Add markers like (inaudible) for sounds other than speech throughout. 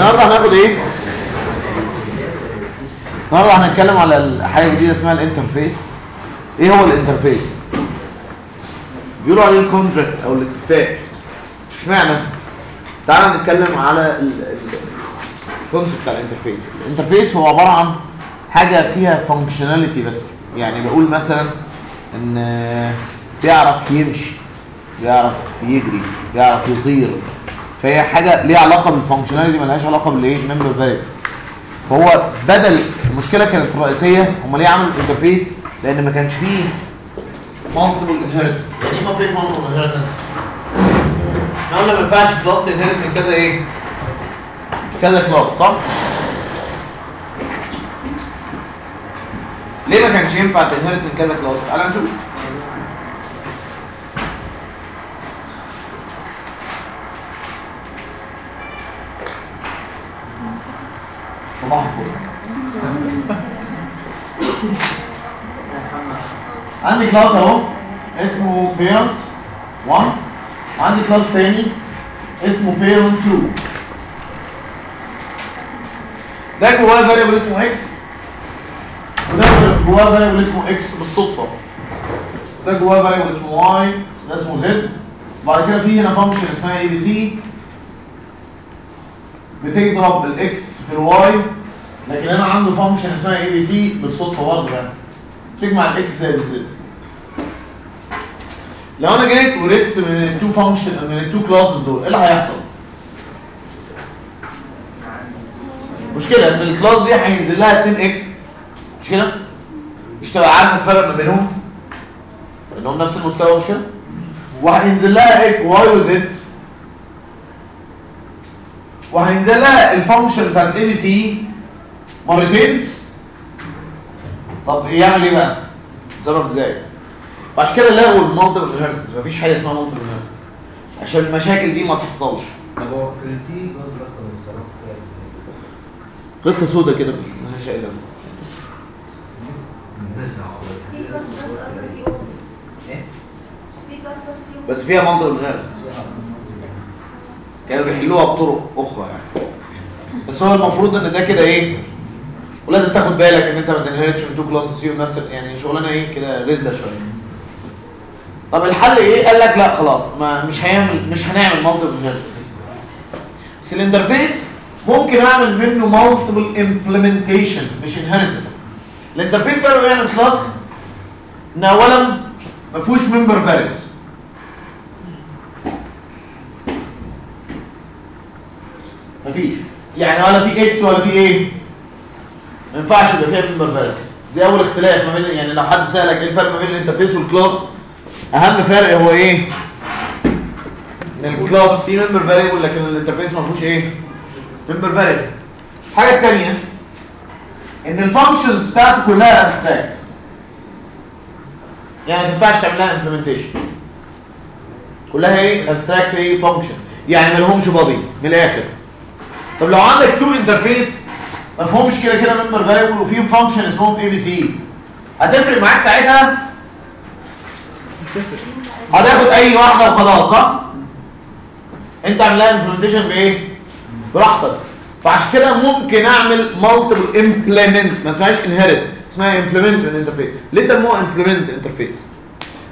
النهارده هناخد إيه؟ النهارده هنتكلم على حاجة جديدة اسمها ال interface. إيه هو ال interface؟ بيقولوا عليه ال contract أو الاتفاق. اشمعنى؟ تعال نتكلم على ال concept بتاع ال interface. ال interface هو عبارة عن حاجة فيها functionality بس. يعني بقول مثلا إن بيعرف يمشي بيعرف يجري بيعرف يطير. فهي حاجة ليها علاقة بال functionality ملهاش علاقة بالإيه؟ member variable فهو بدل المشكلة كانت الرئيسيه هم ليه عملوا ال interface لأن ما كانش فيه multiple inheritance يعني إيه ما فيش multiple inheritance إحنا قلنا ما ينفعش class ت inherit من كذا إيه؟ كذا class صح؟ ليه ما كانش ينفع ت inherit من كذا class تعال نشوف. عندي class اهو اسمه parent 1 عندي class تاني اسمه parent 2 ده جواه variable اسمه x وده جواه variable اسمه x بالصدفة. ده جواه variable اسمه y ده اسمه z. بعد كده في هنا function اسمها abc بتضرب ال x في ال y لكن ده عنده function اسمها abc بالصدفة برضه يعني تجمع ال x زائد ال z لو أنا جيت ورثت من ال two function من ال two classes دول إيه اللي هيحصل؟ مشكلة إن ال class دي هينزل لها 2 x مش كده؟ مش تبقى عارف تفرق ما بينهم لأنهم نفس المستوى مش كده؟ وهينزل لها إيه y و z وهينزل لها ال function بتاعت ال abc مرتين؟ طب يعمل إيه بقى؟ يتصرف إزاي؟ وعشان كده لغوا ال multiple inheritance مفيش حاجة اسمها multiple inheritance عشان المشاكل دي ما تحصلش. قصة سودة كده ملهاش أي لازمة. بس فيها multiple inheritance كانوا بيحلوها بطرق أخرى يعني. بس هو المفروض إن ده كده إيه؟ ولازم تاخد بالك إن أنت ما ت inherit ش من two classes فيهم نفس يعني شغلانة إيه كده رزله شوية طب الحل إيه؟ قال لك لأ خلاص ما مش هيعمل مش هنعمل multiple inheritance بس ال interface ممكن أعمل منه multiple implementation مش inheritance ال interface فرقه إيه عن ال class إن اولا ما فيهوش member variables مفيش يعني ولا في x ولا في إيه ما ينفعش يبقى فيها member variable دي أول اختلاف ما بين يعني لو حد سألك إيه الفرق ما بين ال interface وال class أهم فرق هو إيه؟ إن ال class فيه member variable لكن ال interface ما فيهوش إيه؟ member variable الحاجة الثانية إن ال functions بتاعته كلها abstract يعني ما تنفعش تعمل لها implementation كلها إيه؟ abstract إيه؟ function يعني ما لهمش body من الآخر. طب لو عندك two interface ما كده كده member variable وفيهم function اسمهم abc هتفرق معاك ساعتها؟ هتاخد أي واحدة وخلاص صح؟ أنت اعمل لها implementation بإيه؟ براحتك. فعشان كده ممكن أعمل multiple implement ما اسمهاش inherit اسمها implement من interface ليه سموها implement interface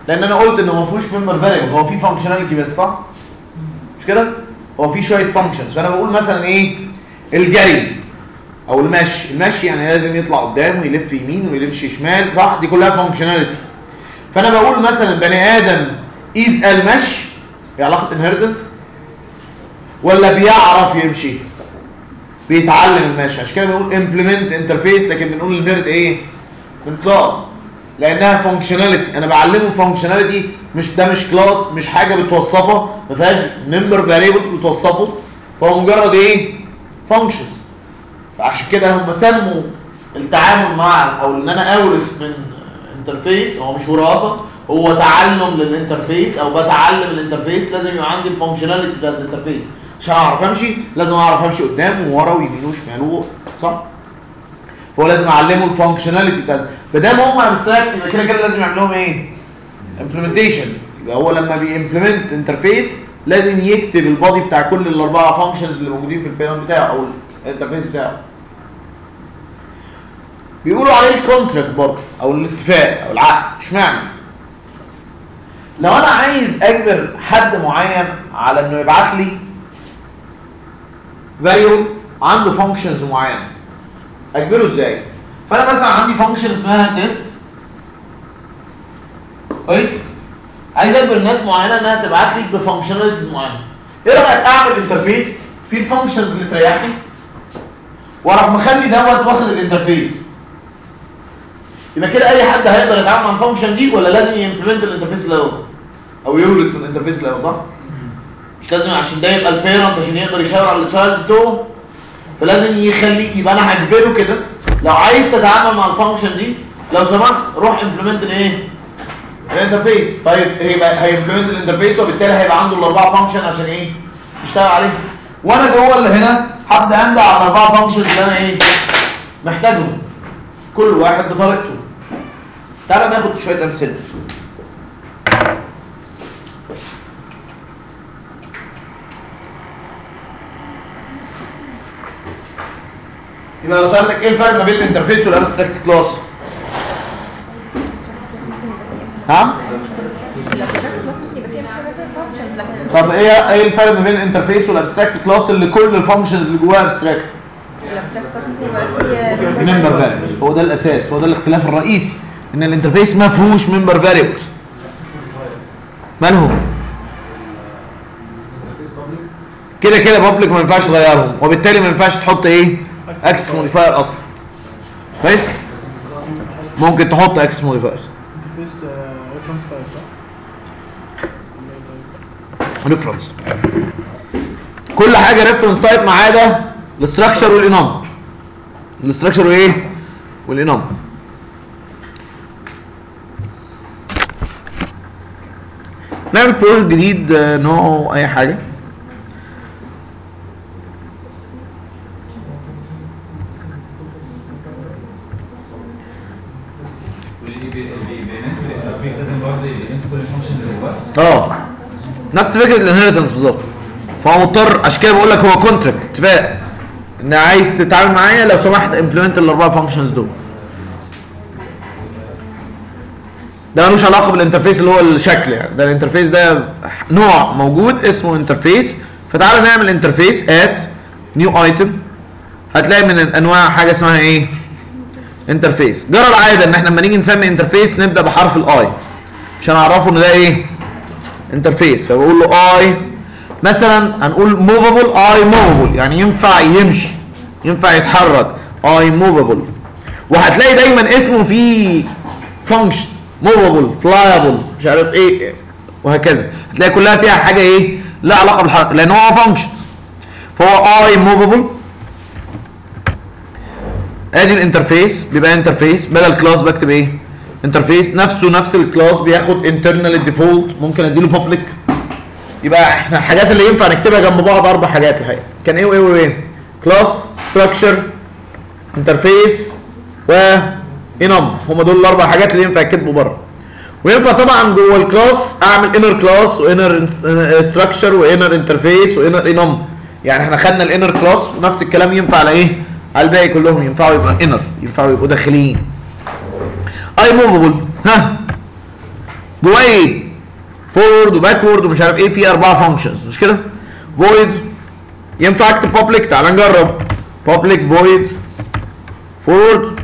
لأن أنا قلت إنه ما فيهوش member variable هو في functionality بس صح؟ مش كده؟ هو في شوية functions فأنا بقول مثلا إيه؟ الجري. أو المشي. المشي يعني لازم يطلع قدام ويلف يمين ويمشي شمال. صح؟ دي كلها functionality فأنا بقول مثلا بني آدم is المشي إيه علاقة inheritance ولا بيعرف يمشي؟ بيتعلم المشي. عشان كده بنقول implement interface لكن بنقول inherit إيه؟ class لأنها functionality أنا بعلمه functionality مش ده مش class مش حاجة بتوصفه. ما فيهاش member variable بتوصفه. فهو مجرد إيه؟ functions فعشان كده هم سموا التعامل مع أو إن أنا أورث من interface هو مش وراثه هو تعلم لل interface أو بتعلم ال interface لازم يبقى عندي ال functionality بتاعت ال interface عشان أعرف أمشي لازم أعرف أمشي قدام وورا ويمين وشمال صح؟ فهو لازم أعلمه ال functionality بتاعت ما دام هم abstract يبقى كده كده لازم يعمل لهم إيه؟ implementation يبقى هو لما بي implement interface لازم يكتب ال body بتاع كل الأربعة functions اللي موجودين في ال parent بتاعه أو ال interface بتاعه. بيقولوا عليه ال contract برضه أو الاتفاق أو العقد إشمعنى؟ لو أنا عايز أجبر حد معين على إنه يبعت لي variable عنده functions معينة أجبره إزاي؟ فأنا مثلا عندي function اسمها test كويس؟ عايز أجبر ناس معينة إنها تبعت لي ب functionalities معينة. إيه رأيك أعمل interface فيه ال functions اللي تريحني؟ وأروح مخلي دوت واخد ال interface يبقى كده أي حد هيقدر يتعامل مع ال function دي ولا لازم ي implement ال interface الأول؟ أو يورث من ال interface الأول صح؟ مش لازم عشان ده يبقى ال parent عشان يقدر يشاور على ال child بتوعه. فلازم يخليه يبقى أنا هجبره كده. لو عايز تتعامل مع ال function دي لو سمحت روح implement الايه ال interface. طيب هيبقى هي implement ال interface وبالتالي هيبقى عنده الأربعة function عشان إيه؟ يشتغل عليهم وأنا جوه اللي هنا هبدا اندع على الأربعة functions اللي أنا إيه؟ محتاجهم. كل واحد بطريقته. تعالى ناخد شوية أمثلة يبقى لو سألتك إيه الفرق ما بين ال interface وال abstract class ها طب إيه إيه الفرق ما بين ال interface وال abstract class اللي كل ال functions اللي جواها abstract member هو ده الاساس هو ده الاختلاف الرئيسي إن ال interface ما فيهوش member variables مالهم كده كده public ما ينفعش تغيرهم وبالتالي ما ينفعش تحط إيه؟ access modifier أصلا. كويس؟ ممكن تحط access modifier؟ reference كل حاجة reference type ما عدا ال structure وال enum ال structure وإيه؟ وال enum نعمل project جديد نوعه اي حاجة آه نفس فكرة ال inheritance بالظبط. فهو مضطر عشان كده بقول لك هو contract اتفاق. إن عايز تتعامل معايا لو سمحت implement الأربعة functions دول. ده ملوش علاقة بال interface اللي هو الشكل يعني. ده ال interface ده نوع موجود اسمه interface. فتعالى نعمل interface add new item هتلاقي من انواع حاجة اسمها إيه؟ interface. جرى العادة إن إحنا لما نيجي نسمي interface نبدأ بحرف ال I عشان أعرفه إن ده إيه؟ interface. فبقول له I مثلا هنقول movable I movable يعني ينفع يمشي ينفع يتحرك. I movable وهتلاقي دايما اسمه فيه function movable flyable مش عارف إيه وهكذا. هتلاقي كلها فيها حاجة إيه؟ لا علاقة بالحركة لأن هو function فهو I movable آدي ال interface بيبقى interface بدل class بكتب إيه؟ interface نفسه نفس ال class بياخد internal ال default ممكن اديله public يبقى إحنا الحاجات اللي ينفع نكتبها جنب بعض أربع حاجات الحقيقة. كان إيه وإيه وإيه؟ class structure interface و enum هم دول الأربع حاجات اللي ينفع يكتبوا بره. وينفع طبعا جوه ال class أعمل inner class و inner structure و inner interface و inner enum يعني إحنا خدنا ال inner class ونفس الكلام ينفع على إيه على الباقي كلهم ينفعوا يبقى inner ينفعوا يبقوا داخليين I movable ها. جواه إيه forward و backward ومش عارف إيه في أربعة functions مش كده؟ void ينفع أكتب public تعال نجرب. public void forward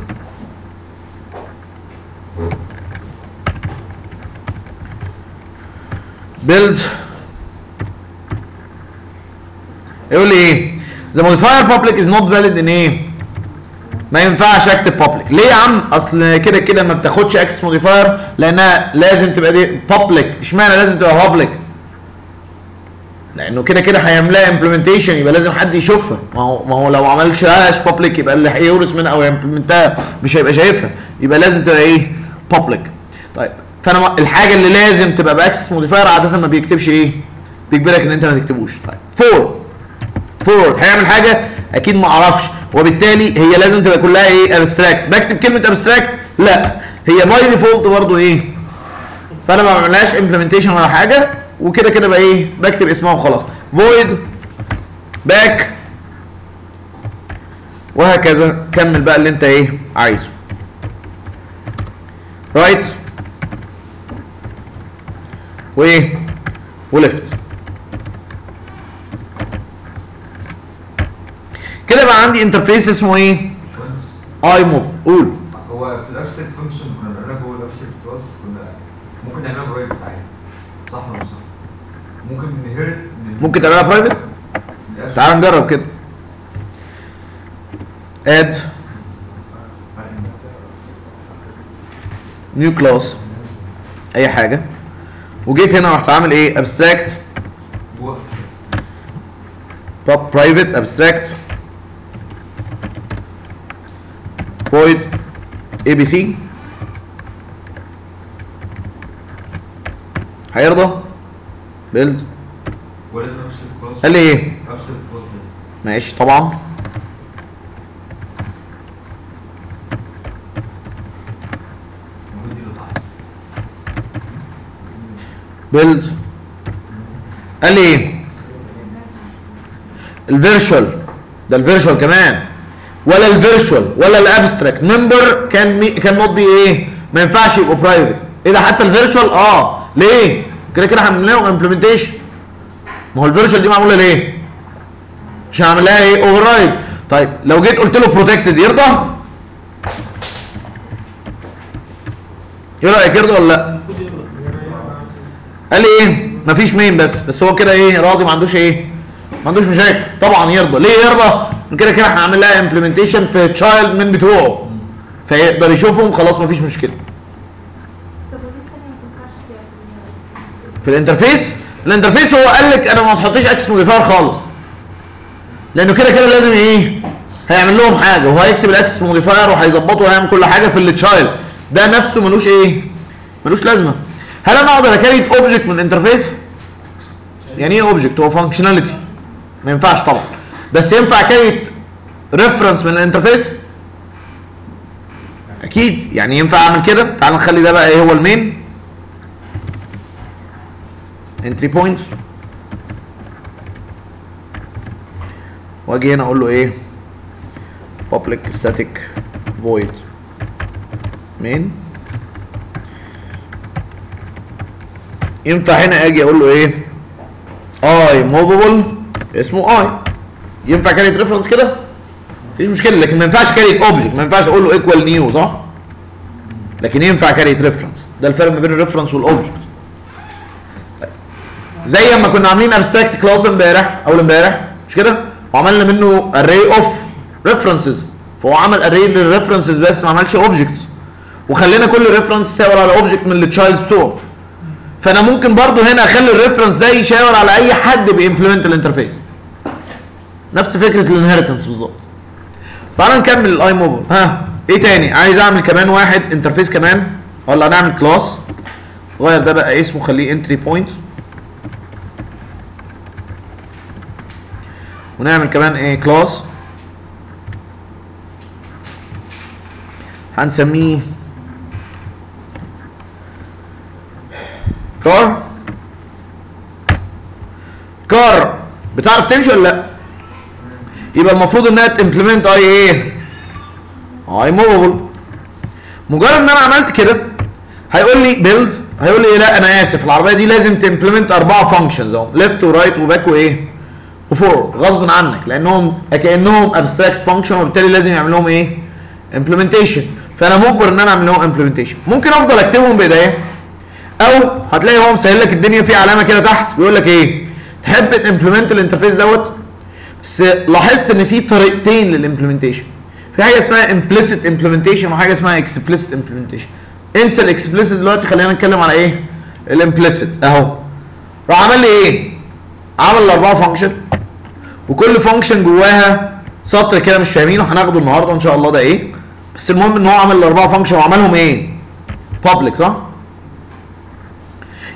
build. يقول لي إيه؟ The modifier public is not valid in إيه ما ينفعش اكتب public. ليه يا عم؟ أصل كده كده ما بتاخدش access modifier لأنها لازم تبقى دي public. اشمعنى لازم تبقى public لأنه كده كده هيعملها implementation يبقى لازم حد يشوفها. ما هو ما هو لو عملتش public يبقى اللي هيورث منها أو ي implement ها مش هيبقى شايفها. يبقى لازم تبقى إيه؟ public طيب. فانا الحاجة اللي لازم تبقى ب access modifier عادة ما بيكتبش إيه؟ بيجبرك إن أنت ما تكتبوش. طيب. Forward. Forward. هيعمل حاجة؟ أكيد ما أعرفش. وبالتالي هي لازم تبقى كلها إيه؟ abstract بكتب كلمة abstract لا. هي by default برضو إيه؟ فأنا ما بعملهاش implementation ولا حاجة. وكده كده بقى إيه؟ بكتب اسمها وخلاص. void back وهكذا. كمل بقى اللي أنت إيه؟ عايزه. Right وايه؟ و left كده بقى عندي interface اسمه إيه؟ I movable. هو في ال abstract function كنا بنعملها جوه ال abstract class كنا ممكن نعملها private عادي. صح ولا صح؟ ممكن ممكن تعملها private تعال نجرب كده. Add New class أي حاجة. وجيت هنا رحت عامل إيه؟ abstract طب private abstract void abc هيرضى. build. ولازم abstract class قال لي إيه؟ ماشي طبعا المفروض دي اللي تحت build قال لي إيه ال virtual ده ال virtual كمان. ولا ال virtual ولا ال abstract. ممبر كان مي كان نوت بي إيه؟ ما ينفعش يبقوا private إيه ده حتى ال virtual؟ آه. ليه؟ كده كده هعمل لهم implementation ما هو ال virtual دي معمولة ليه؟ عشان اعمل لها إيه؟ override طيب لو جيت قلت له protected يرضى؟ إيه رأيك يرضى ولا لأ؟ قال لي إيه؟ مفيش مين بس. بس هو كده إيه؟ راضي ما عندوش إيه؟ ما عندوش مشاكل. طبعا يرضى. ليه يرضى؟ كده كده هنعمل لها implementation في child من بتوعه. فيقدر يشوفهم خلاص مفيش مشكلة. في ال interface؟ ال interface هو قال لك أنا ما تحطيش access modifier خالص. لأنه كده كده لازم إيه؟ هيعمل لهم حاجة. وهيكتب ال access modifier وهيظبطه وهيعمل كل حاجة في ال child ده نفسه ملوش إيه؟ ملوش لازمة. هل أنا أقدر أ create object من ال interface يعني إيه object هو functionality ما ينفعش طبعا. بس ينفع create reference من ال interface أكيد. يعني ينفع أعمل كده؟ تعال نخلي ده بقى إيه هو المين. entry point. وأجي هنا أقول له إيه؟ public static void. main. ينفع هنا أجي أقول له إيه؟ IMovable اسمه i. ينفع create reference كده؟ مفيش مشكلة لكن ما ينفعش create object ما ينفعش أقول له equal new صح؟ لكن ينفع create reference ده الفرق ما بين ال reference وال object زي ما كنا عاملين abstract class امبارح أول امبارح مش كده؟ وعملنا منه array of references فهو عمل array لل references بس ما عملش objects وخلينا كل reference يشاور على object من ال childs بتوعه فانا ممكن برضو هنا اخلي ال reference ده يشاور على اي حد بي implement ال interface. نفس فكرة ال inheritance بالظبط. تعال نكمل ال IMovable ها إيه تاني؟ عايز اعمل كمان واحد interface كمان؟ ولا نعمل class غير ده بقى اسمه خليه entry point ونعمل كمان إيه؟ class هنسميه car؟ car. بتعرف تمشي ولا لا؟ يبقى المفروض إنها ت implement I إيه IMovable مجرد إن أنا عملت كده هيقول لي build هيقول لي لا أنا آسف العربية دي لازم ت implement أربعة functions أهو left و right و back وايه و forward غصب عنك لأنهم كأنهم abstract function وبالتالي لازم يعمل لهم إيه؟ implementation فأنا مجبر إن أنا أعمل لهم implementation ممكن أفضل أكتبهم بإيديا؟ أو هتلاقي هو مسهل لك الدنيا في علامة كده تحت بيقول لك إيه؟ تحب ت implement ال interface دوت؟ بس لاحظت إن في طريقتين لل implementation في حاجة اسمها implicit implementation وحاجة اسمها explicit implementation. انسى ال explicit دلوقتي خلينا نتكلم على إيه؟ ال implicit أهو. راح عمل لي إيه؟ عمل الأربعة function وكل function جواها سطر كده مش فاهمينه هناخده النهارده إن شاء الله ده إيه؟ بس المهم إن هو عمل الأربعة function وعملهم إيه؟ public صح؟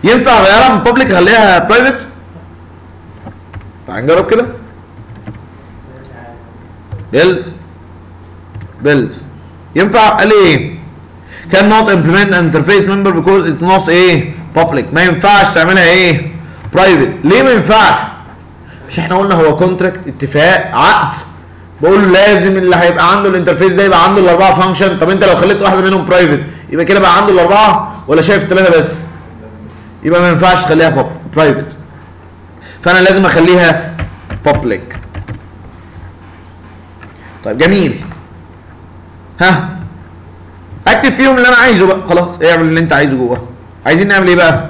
ينفع اغيرها من public اخليها private تعال نجرب كده. build. build. ينفع؟ قال إيه؟ كان implement an interface member because it's not إيه public. ما ينفعش تعملها إيه؟ private ليه ما ينفعش؟ مش إحنا قلنا هو contract اتفاق عقد. بقول لازم اللي هيبقى عنده ال interface ده يبقى عنده الأربعة function طب أنت لو خليت واحدة منهم private يبقى كده بقى عنده الأربعة ولا شايف الثلاثه بس؟ يبقى ما ينفعش تخليها private فأنا لازم أخليها public طيب جميل. ها. أكتب فيهم اللي أنا عايزه بقى. خلاص اعمل اللي أنت عايزه جوه. عايزين نعمل إيه بقى؟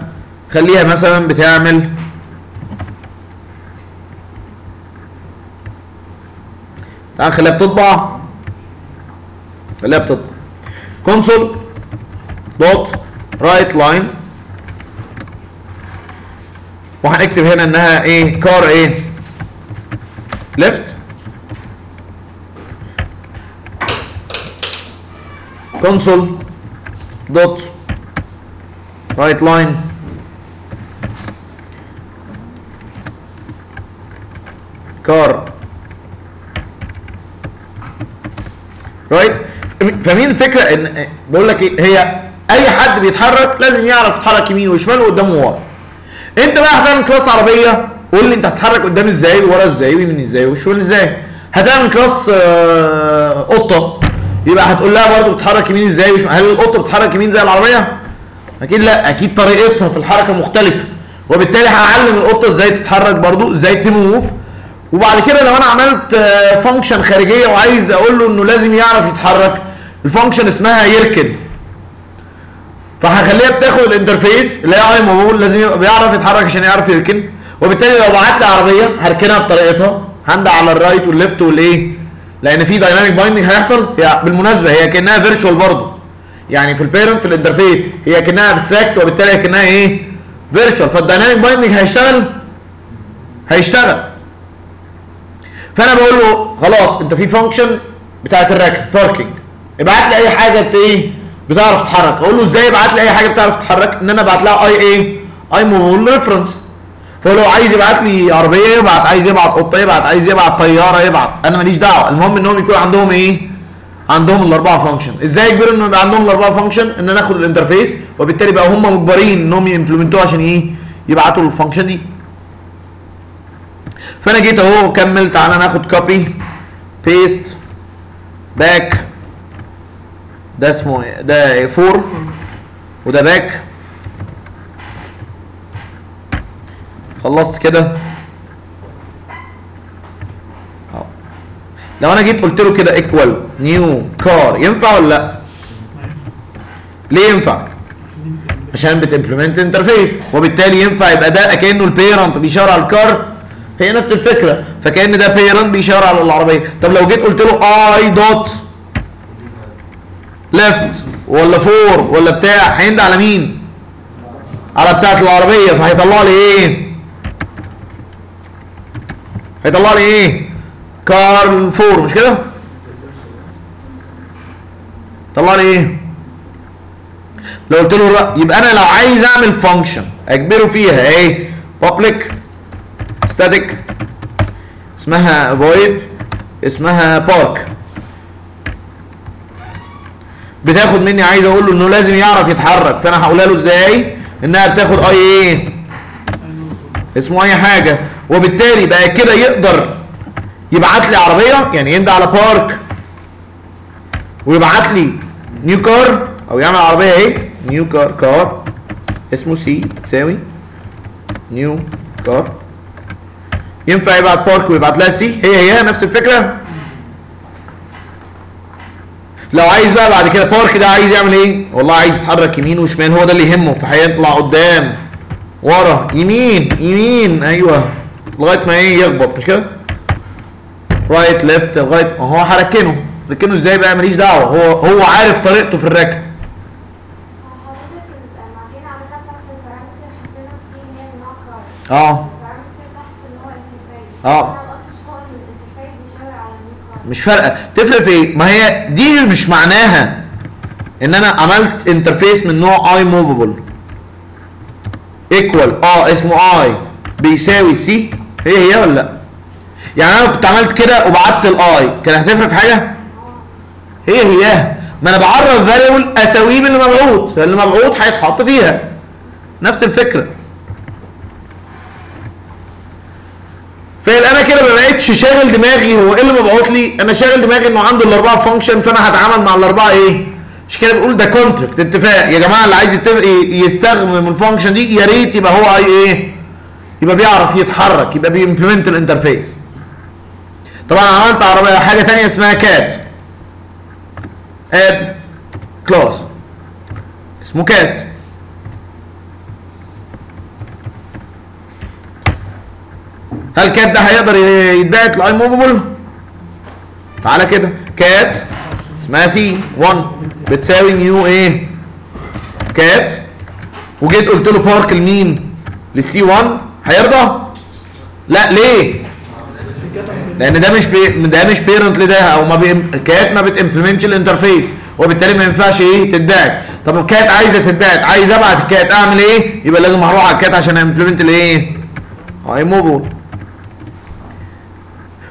خليها مثلا بتعمل تعال خليها بتطبع. خليها بتطبع. Console dot WriteLine وهنكتب هنا إنها إيه؟ car إيه؟ ليفت console dot right line. car right. فاهمين الفكرة ان بقول لك إيه؟ هي أي حد بيتحرك لازم يعرف يتحرك يمين وشمال وقدام وورا انت بقى هتعمل class عربية قول لي انت هتتحرك قدام إزاي وورا إزاي ويمين إزاي وشمال إزاي. هتعمل class آه، قطة يبقى هتقول لها برضه بتتحرك يمين إزاي وشمال هل القطة بتتحرك يمين زي العربية؟ أكيد لا أكيد طريقتها في الحركة مختلفة وبالتالي هعلم القطة إزاي تتحرك برضه إزاي ت move. وبعد كده لو أنا عملت function خارجية وعايز أقول له انه لازم يعرف يتحرك ال function اسمها يركن. فهخليها بتاخد ال interface اللي هي IMovable لازم يبقى بيعرف يتحرك عشان يعرف يركن. وبالتالي لو بعت لي عربية هركنها بطريقتها هنده على ال right وال left والإيه. لأن في dynamic binding هيحصل هي بالمناسبة هي كأنها virtual برضه. يعني في ال parent في ال interface هي كأنها abstract وبالتالي كأنها إيه؟ virtual فال dynamic binding هيشتغل؟ هيشتغل. فأنا بقول له خلاص أنت في function بتاعت الراكب parking ابعت لي أي حاجة إيه؟ بتعرف تتحرك. أقول له إزاي ابعت لي أي حاجة بتعرف تتحرك؟ إن أنا أبعت لها I إيه IMovable reference فلو عايز يبعت لي عربية يبعت عايز يبعت قطة يبعت عايز يبعت طيارة يبعت. أنا ماليش دعوة. المهم إنهم يكون عندهم إيه؟ عندهم الأربعة function إزاي يجبروا انه يبقى عندهم الأربعة function إن أنا آخد ال interface وبالتالي بقى هم مجبرين إنهم ي implement وها عشان إيه؟ يبعتوا ال function دي. فأنا جيت أهو كمل تعالى ناخد copy paste back ده اسمه إيه؟ ده forward. وده back. خلصت كده. لو أنا جيت قلت له كده equal new car ينفع ولا لأ؟ ليه ينفع؟ عشان بت implement interface وبالتالي ينفع يبقى ده كانه ال parent بيشاور على ال car هي نفس الفكرة. فكأن ده parent بيشاور على العربية. طب لو جيت قلت له I dot left ولا forward ولا بتاع هينده على مين؟ على بتاعة العربية فهيطلع لي إيه؟ هيطلع لي إيه؟ car forward مش كده؟ طلع لي إيه؟ لو قلت له يبقى أنا لو عايز أعمل function أجبره فيها إيه؟ public static اسمها void اسمها park. بتاخد مني عايز أقول له انه لازم يعرف يتحرك فانا هقولها له إزاي؟ انها بتاخد I إيه؟ اسمه اي حاجة. وبالتالي بقى كده يقدر يبعت لي عربية يعني ينده على park ويبعت لي new car أو يعمل عربية إيه؟ new car car اسمه C تساوي new car ينفع يبعت park ويبعت لها C هي هي نفس الفكرة؟ لو عايز بقى بعد كده park ده عايز يعمل إيه؟ والله عايز يتحرك يمين وشمال هو ده اللي يهمه. فهيطلع قدام ورا يمين يمين أيوه. لغاية ما إيه؟ يخبط مش كده؟ right left لغاية ما هو هركنه ركنه إزاي بقى؟ ماليش دعوة. هو هو عارف طريقته في الركن حضرتك المعجنة مش فارقة. تفرق في إيه؟ ما هي دي مش معناها إن أنا عملت interface من نوع I movable equal آه اسمه I بيساوي C هي هي ولا لأ؟ يعني أنا كنت عملت كده وبعت ال I كان هتفرق في حاجة؟ هي هي. ما أنا بعرف variable أساويه باللي مبعوث فاللي مبعوث هيتحط فيها. نفس الفكرة. فيبقى أنا كده ما بقتش شاغل دماغي هو إيه اللي مبعوت لي؟ أنا شاغل دماغي إنه عنده الأربعة function فأنا هتعامل مع الأربعة إيه؟ مش كده بنقول ده contract اتفاق. يا جماعة اللي عايز يتفق يستخدم ال function دي يا ريت يبقى هو I إيه؟ يبقى بيعرف يتحرك يبقى بي implement ال interface طبعا عملت عربية حاجة تانية اسمها cat add class اسمه cat هل cat ده هيقدر يتبعت ل I movable تعالى كده. cat اسمها C 1 بتساوي new إيه cat وجيت قلت له park لمين لل C 1 هيرضى؟ لا. ليه؟ لأن ده مش بي... ده مش parent لده أو ما بي... cat ما بت implement ش ال interface وبالتالي ما ينفعش إيه؟ تتبعت. طب ال cat عايزة تتبعت. عايز أبعت ال cat أعمل إيه؟ يبقى لازم هروح على ال cat عشان a implement الإيه؟ I movable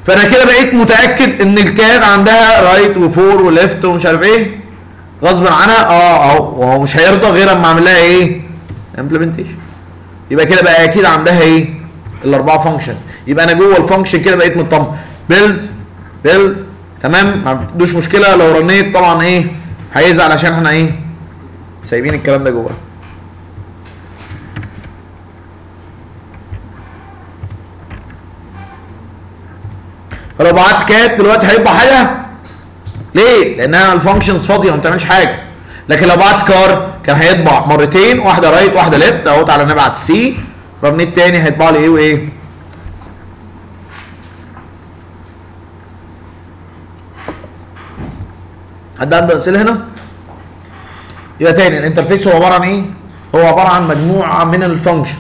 فانا كده بقيت متاكد ان ال cat عندها right و forward و left ومش عارف إيه. غصب عنها آه اهو وهو مش هيرضى غير اما اعمل لها إيه؟ implementation يبقى كده بقى أكيد عندها إيه؟ الاربعة function يبقى أنا جوه ال function كده بقيت مطمن. build build تمام؟ ما عندوش مشكلة. لو رنيت طبعا إيه؟ هيزعل عشان إحنا إيه؟ سايبين الكلام ده جوه. فلو بعت cat دلوقتي هيطبع حاجة؟ ليه؟ لأنها ال functions فاضية ما بتعملش حاجة. لكن لو بعت car كان هيطبع مرتين واحدة right واحدة left اهو تعالى نبعت C رنيت تاني هيطبع لي إيه وإيه؟ حد عنده أسئلة هنا؟ يبقى تاني ال interface هو عبارة عن إيه؟ هو عبارة عن مجموعة من ال function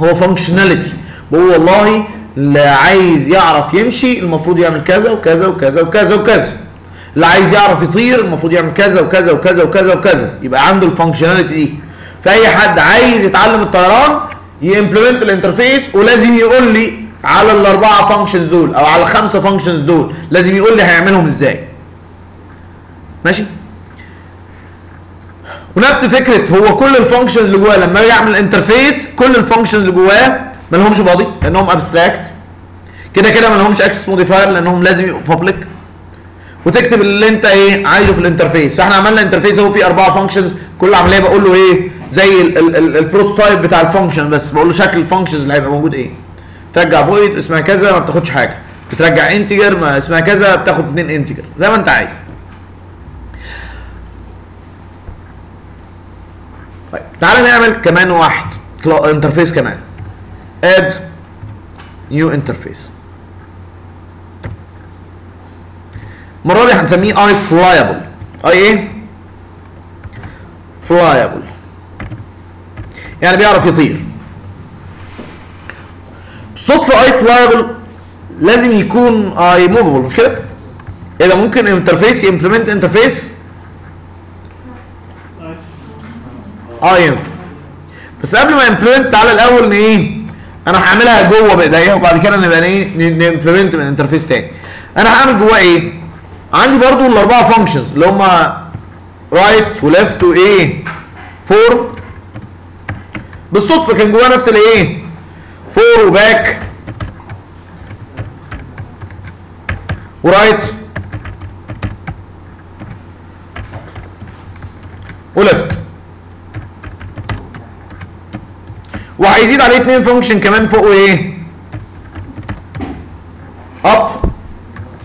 هو functionality بقول والله اللي عايز يعرف يمشي المفروض يعمل كذا وكذا وكذا وكذا وكذا. اللي عايز يعرف يطير المفروض يعمل كذا وكذا وكذا وكذا وكذا. يبقى عنده ال functionality دي. فأي حد عايز يتعلم الطيران ي implement ال interface ولازم يقول لي على الأربعة functions دول أو على الخمسه functions دول لازم يقول لي هيعملهم إزاي. ماشي؟ ونفس فكرة هو كل ال functions اللي جواه لما أجي اعمل interface كل ال functions اللي جواه ما لهمش body لأنهم abstract كده كده ما لهمش access modifier لأنهم لازم يبقوا public وتكتب اللي أنت إيه عايزه في ال interface. فإحنا عملنا interface أهو فيه أربعة functions كل عملية بقول له إيه؟ زي ال prototype بتاع ال function بس. بقول له شكل ال functions اللي هيبقى موجود إيه؟ ترجع void اسمها كذا ما بتاخدش حاجة. بترجع integer ما اسمها كذا بتاخد اتنين integer زي ما أنت عايز. طيب تعالى نعمل كمان واحد. interface كمان. add new interface المرة دي هنسميه I flyable I إيه؟ flyable يعني بيعرف يطير. صدفه I flyable لازم يكون I movable مش كده؟ إذا ممكن interface ي implement interface ينفع بس قبل ما a implement تعالى الأول إيه؟ أنا هعملها جوه بإيديا وبعد كده نبقى إيه ن implement من interface تاني. أنا هعمل جواه إيه؟ عندي برضو الأربعة فانكشنز اللي هم right و left وايه forward بالصدفة كان جواه نفس الإيه؟ forward و back و right وليفت وهيزيد عليه اتنين function كمان فوق إيه up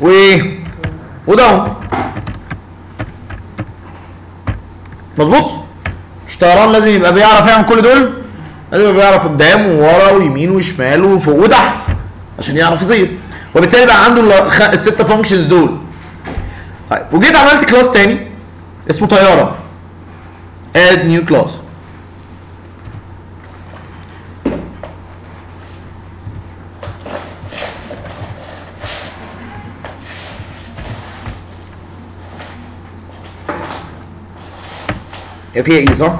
وإيه و down مظبوط؟ مش طيران لازم يبقى بيعرف يعمل كل دول. لازم يبقى بيعرف قدام وورا ويمين وشمال وفوق وتحت عشان يعرف يطير. وبالتالي بقى عنده ال- الخ- الستة functions دول. طيب وجيت عملت class تاني اسمه طيارة. Add new class. هي فيها إيه صح؟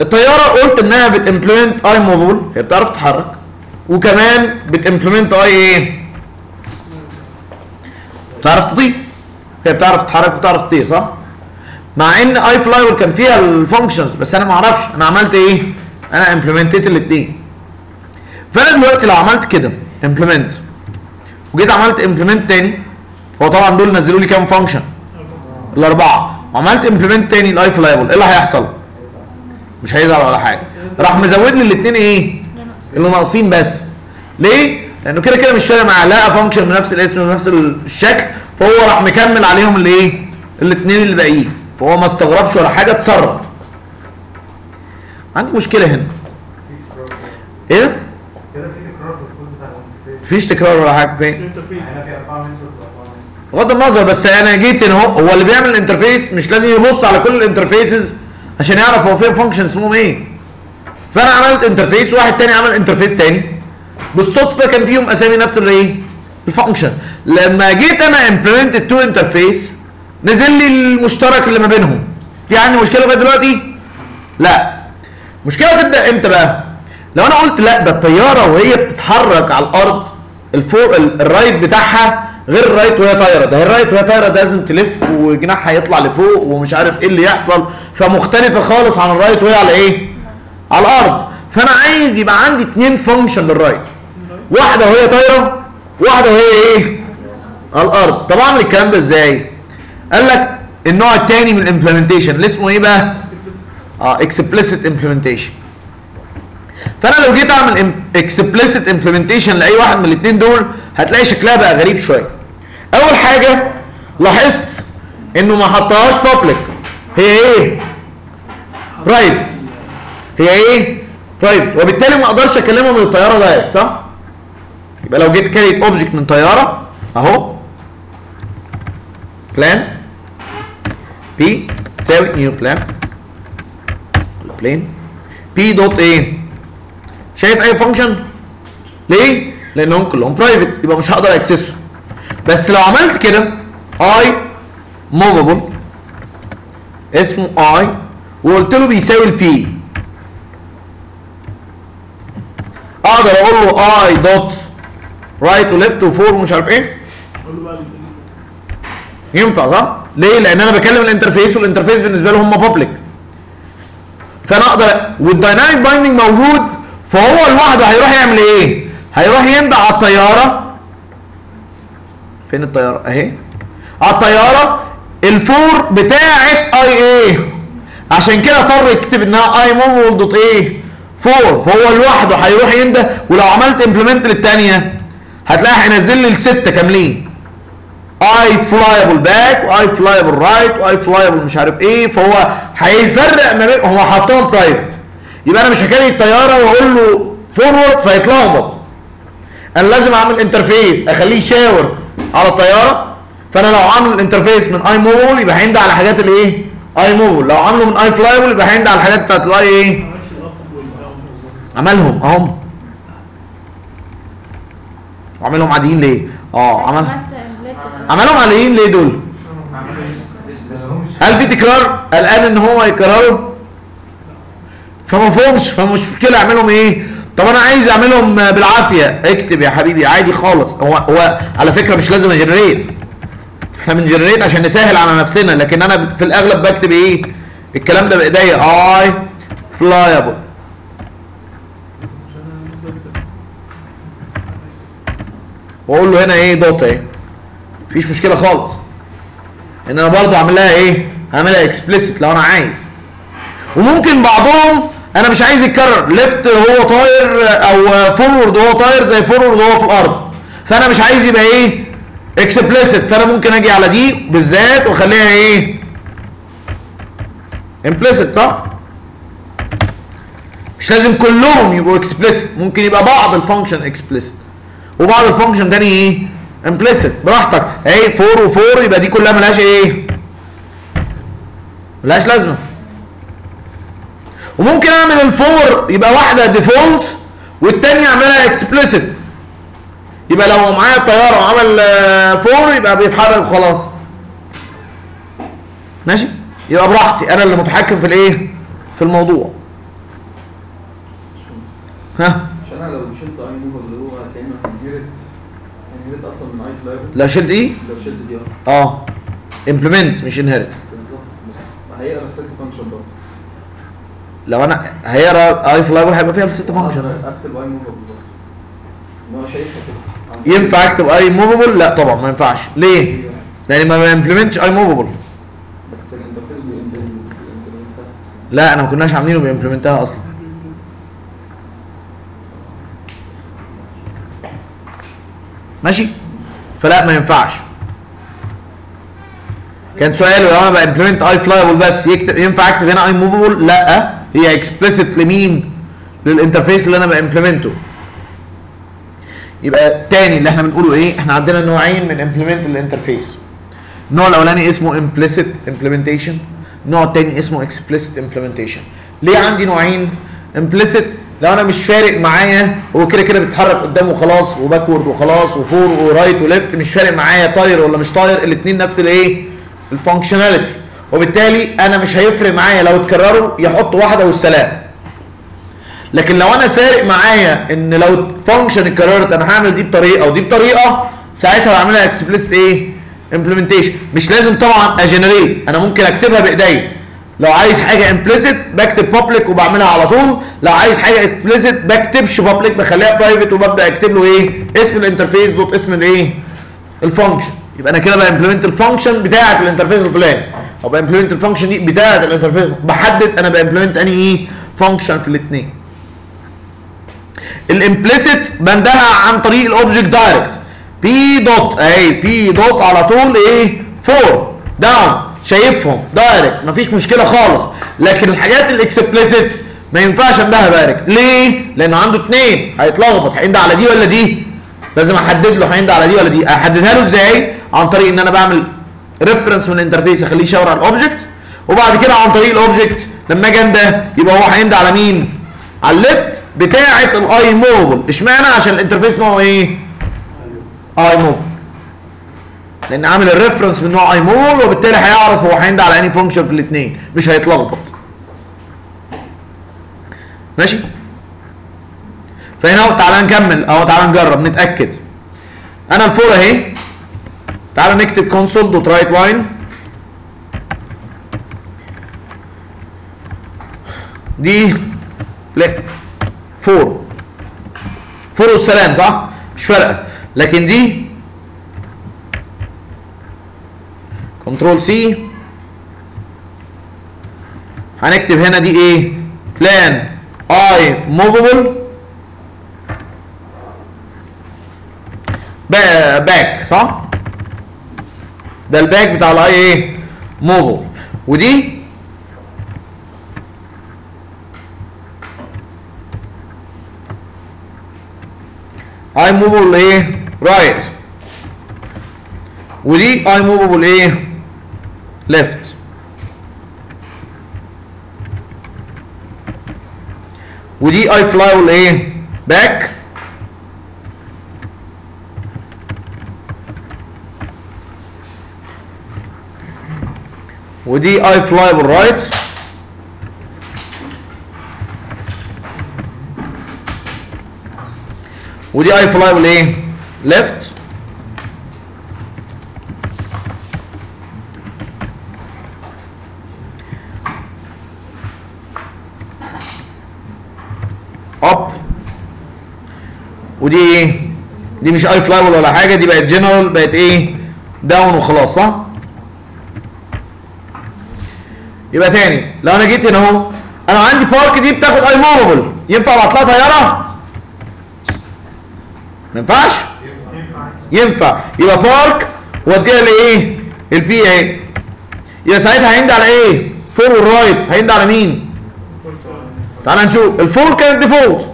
الطيارة قلت إنها بت implement I movable هي بتعرف تتحرك وكمان بت implement I إيه؟ بتعرف تطير هي بتعرف تتحرك وبتعرف تطير صح؟ مع إن I flyable كان فيها ال functions بس أنا ما أعرفش أنا عملت إيه؟ أنا implemented الاثنين فأنا دلوقتي لو عملت كده implement وجيت عملت implement تاني هو طبعا دول نزلوا لي كام function الأربعة وعملت implement تاني ال I flyable إيه اللي هيحصل؟ مش هيزعل ولا حاجة. راح مزود لي الاثنين إيه؟ اللي ناقصين بس. ليه؟ لأنه كده كده مش فارق معاه لقى function بنفس الاسم ونفس الشكل فهو راح مكمل عليهم اللي إيه الاثنين اللي باقيين فهو ما استغربش ولا حاجة اتصرف. عندي مشكلة هنا. إيه؟ مفيش تكرار ولا حاجة. فين؟ بغض النظر بس أنا جيت هنا هو هو اللي بيعمل ال interface مش لازم يبص على كل ال interfaces عشان يعرف هو فين function اسمهم إيه. فأنا عملت interface واحد تاني عمل interface تاني. بالصدفة كان فيهم أسامي نفس الايه ال function لما جيت أنا implement ال two interface نزل لي المشترك اللي ما بينهم. في عندي مشكلة لغاية دلوقتي؟ لا. مشكلة تبدا إمتى بقى؟ لو أنا قلت لا ده الطيارة وهي بتتحرك على الأرض الفوق ال- ال right بتاعها غير ال right وهي طايرة. ده ال right وهي طايرة ده لازم تلف وجناحها يطلع لفوق ومش عارف إيه اللي يحصل. فمختلفة خالص عن ال right وهي على إيه؟ على الأرض. فأنا عايز يبقى عندي اتنين function لل right. واحدة وهي طايرة واحدة وهي إيه؟ على الأرض. طب أعمل الكلام ده إزاي؟ قال لك النوع الثاني من ال implementation اللي اسمه إيه بقى؟ آه explicit implementation. فأنا لو جيت أعمل explicit implementation لأي واحد من الاثنين دول هتلاقي شكلها بقى غريب شوية. أول حاجة لاحظت إنه ما حطهاش public. هي إيه؟ Private. هي إيه؟ Private. وبالتالي ما أقدرش أكلمها من الطيارة direct صح؟ يبقى لو جيت create object من طيارة أهو. plane P تساوي new plane plane P dot إيه شايف أي function ليه؟ لأنهم كلهم private يبقى مش هقدر access ه بس لو عملت كده I movable اسمه I وقلت له بيساوي ال P أقدر أقول له I dot right و left و four ومش عارف إيه ينفع صح؟ ليه؟ لأن أنا بكلم ال interface وال interface بالنسبة له هم public فأنا أقدر وال dynamic binding موجود فهو لوحده هيروح يعمل إيه؟ هيروح ينبع على الطيارة فين الطيارة؟ أهي. على الطيارة الفور بتاعت آي إيه. عشان كده اضطر يكتب إنها آي موفول دوت إيه. فور. فهو لوحده هيروح ينده ولو عملت امبلمنت للثانيه هتلاقي هينزل لي السته كاملين. آي فلايبل باك واي فلايبل رايت واي فلايبل مش عارف إيه. فهو هيفرق ما بين هو حطهم برايفت يبقى أنا مش هكلم الطيارة وأقول له forward فيتلخبط أنا لازم أعمل interface أخليه يشاور على الطيارة. فأنا لو عامل ال interface من I movable يبقى هيندى على حاجات الإيه؟ I movable لو عامله من I flyable يبقى هيندى على الحاجات بتاعت ال I إيه؟ عملهم أهم. وعملهم عاديين ليه؟ آه عمل. عملهم عاديين ليه دول؟ هل في تكرار؟ قلقان إن هو يكرروا فما فهمش فمش مشكلة اعملهم إيه؟ طب أنا عايز أعملهم بالعافية. اكتب يا حبيبي عادي خالص. هو هو على فكرة مش لازم أ generate. إحنا بن generate عشان نسهل على نفسنا لكن أنا في الأغلب بكتب إيه؟ الكلام ده بإيديا. I flyable. وأقول له هنا إيه؟ dot إيه؟ مفيش مشكلة خالص. إن أنا برضه أعمل لها إيه؟ هعملها explicit لو أنا عايز. وممكن بعضهم أنا مش عايز يتكرر. left هو طاير أو forward وهو طاير زي forward وهو في الأرض. فأنا مش عايز يبقى إيه؟ explicit فأنا ممكن أجي على دي بالذات وأخليها إيه؟ implicit صح؟ مش لازم كلهم يبقوا explicit ممكن يبقى بعض ال function explicit وبعض ال function تاني إيه؟ implicit براحتك. أهي forward و forward يبقى دي كلها ملهاش إيه؟ ملهاش لازمة. وممكن أعمل ال forward يبقى واحدة default والتانية أعملها explicit يبقى لو معايا الطيارة وعمل آه، forward يبقى بيتحرك خلاص ماشي؟ يبقى براحتي أنا اللي متحكم في الإيه؟ في الموضوع. ها؟ أنا لو شلت IMovable اللي هو كأنه inherit inherit أصلا من IFlyable لو شلت إيه؟ لو شلت دي آه. implement مش inherit بالظبط. بس هيقرا برضه لو أنا هيقرا IFlyable هيبقى فيها الست function أكتب آي شايفها كده. ينفع أكتب IMovable لا طبعا ما ينفعش. ليه. لأن ما با implement ش IMovable بس ال interface بي implement ها لا أنا ما كناش عاملينه با implement ها أصلا. ماشي؟ فلا ما ينفعش. كان سؤاله لو أنا با implement IFlyable بس يكتب ينفع أكتب هنا IMovable لا. هي explicit لمين لل interface اللي أنا با implement ه يبقى تاني اللي إحنا بنقوله إيه؟ إحنا عندنا نوعين من implement ال interface النوع الأولاني اسمه implicit implementation النوع التاني اسمه explicit implementation. ليه عندي نوعين؟ implicit لو أنا مش فارق معايا هو كده كده بيتحرك قدام وخلاص و backward وخلاص و forward و right و left مش فارق معايا طاير ولا مش طاير؟ الاثنين نفس الإيه؟ ال functionality وبالتالي أنا مش هيفرق معايا. لو اتكرروا يحط واحدة والسلام. لكن لو أنا فارق معايا إن لو function اتكررت أنا هعمل دي بطريقة ودي بطريقة ساعتها بعملها explicit إيه؟ implementation مش لازم طبعا أ generate. أنا ممكن أكتبها بايديا لو عايز حاجة implicit بكتب public وبعملها على طول. لو عايز حاجة explicit بكتبش public بخليها private وببدأ أكتب له إيه؟ اسم ال interface دوت اسم الإيه؟ ال function يبقى أنا كده با implement ال function بتاعه ال interface الفلاني. أو با implement ال function دي بتاعه ال interface. بحدد أنا با implement أنهي إيه function في الاثنين. ال implicit بندها عن طريق ال object direct p dot اهي p dot على طول إيه forward down شايفهم. direct مفيش مشكلة خالص. لكن الحاجات ال explicit ما ينفعش اندها direct ليه؟ لأنه عنده اثنين. هيتلخبط. هيند على دي ولا دي؟ لازم أحدد له هيند على دي ولا دي. أحددها له إزاي؟ عن طريق إن أنا بعمل reference من ال interface اخليه يشاور على ال object وبعد كده عن طريق ال object لما أجي انده يبقى هو هيند على مين؟ على ال left بتاعة ال IMovable اشمعنى؟ عشان ال interface نوعه إيه؟ IMovable لأن عامل ال reference من نوع IMovable وبالتالي هيعرف هو هيند على انهي function في الاثنين مش هيتلخبط. ماشي؟ فهنا تعالى نكمل. أهو تعالى نجرب نتأكد. أنا ال forward أهي. تعالى نكتب Console dot WriteLine دي لا forward forward والسلام صح؟ مش فارقة. لكن دي control C هنكتب هنا دي إيه؟ plane IMovable back صح؟ ده ال back بتاع ال I إيه؟ Movable ودي؟ IMovable إيه؟ right. ودي IMovable إيه؟ left. ودي IFlyable إيه؟ back. ودي IFlyable right ودي IFlyable إيه left up ودي إيه دي مش IFlyable ولا حاجة دي بقت جنرال بقت إيه down وخلاص صح؟ يبقى تاني. لو أنا جيت هنا أهو أنا عندي park دي بتاخد IMovable ينفع أبعت لها طيارة؟ ما ينفعش؟ ينفع. يبقى park واديها لإيه؟ ال p إيه. يبقى ساعتها هيند على إيه؟ forward وال right هيند على مين؟ تعال نشوف. ال forward كانت default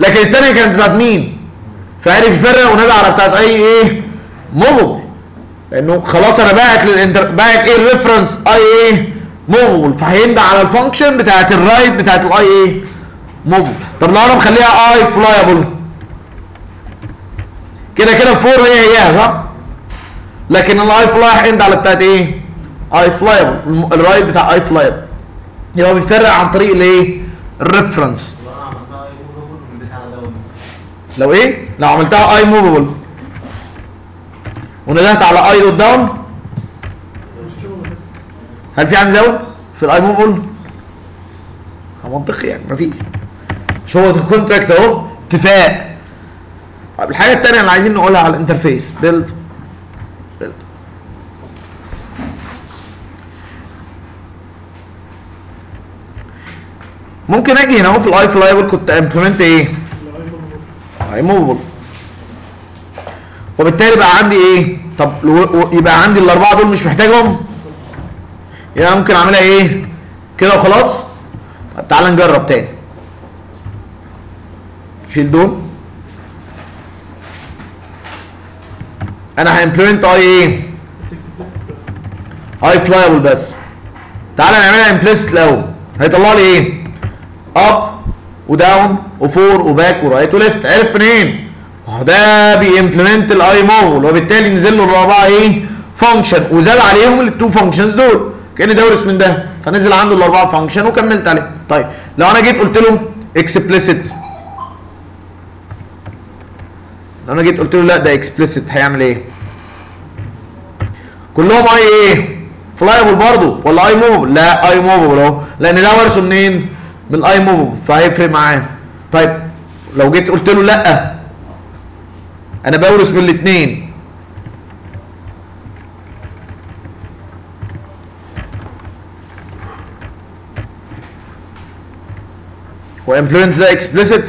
لكن الثانية كانت بتاعت مين؟ فعرف يفرق ونادى على بتاعت I إيه؟ Movable لأنه خلاص أنا باعت لل inter باعت إيه؟ ال reference I إيه؟ Movable فهيندى على ال function بتاعت ال right بتاعت ال I إيه Movable طب لو أنا مخليها IFlyable كده كده ال forward هي هي صح؟ لكن ال IFly هيند على بتاعت إيه؟ IFlyable ال right بتاع IFlyable يبقى بيفرق عن طريق الايه ال reference لو إيه؟ لو عملتها IMovable وندهت على I dot down هل في عندي down في ال IMovable منطقي يعني مفيش مش هو ال contract اهو؟ اتفاق. طيب الحاجة الثانية اللي عايزين نقولها على ال interface. build build ممكن أجي هنا أهو في ال IFlyable كنت implement إيه؟ IMovable وبالتالي بقى عندي إيه؟ طب يبقى عندي الأربعة دول مش محتاجهم؟ يبقى ممكن أعملها إيه؟ كده وخلاص؟ طب تعال نجرب تاني. شيل دول. أنا ه implement I إيه؟ IFlyable بس. تعال نعملها implicit الأول هيطلع لي إيه؟ اب وداون وفور وباك ورايت وليفت عرف منين؟ ما هو ده بي implement ال IMovable وبالتالي نزل له الاربعه إيه؟ function وزاد عليهم ال two functions دول. كأنه ورث من ده. فنزل عنده الأربعة function وكملت عليه. طيب لو أنا جيت قلت له explicit لو أنا جيت قلت له لا ده explicit هيعمل إيه؟ كلهم I إيه flyable برضه. ولا IMovable لا IMovable أهو. لأن ده ورثه منين؟ من ال IMovable فهيفرق معاه. طيب لو جيت قلت له لا أنا بورث من الاثنين و implement ده explicit.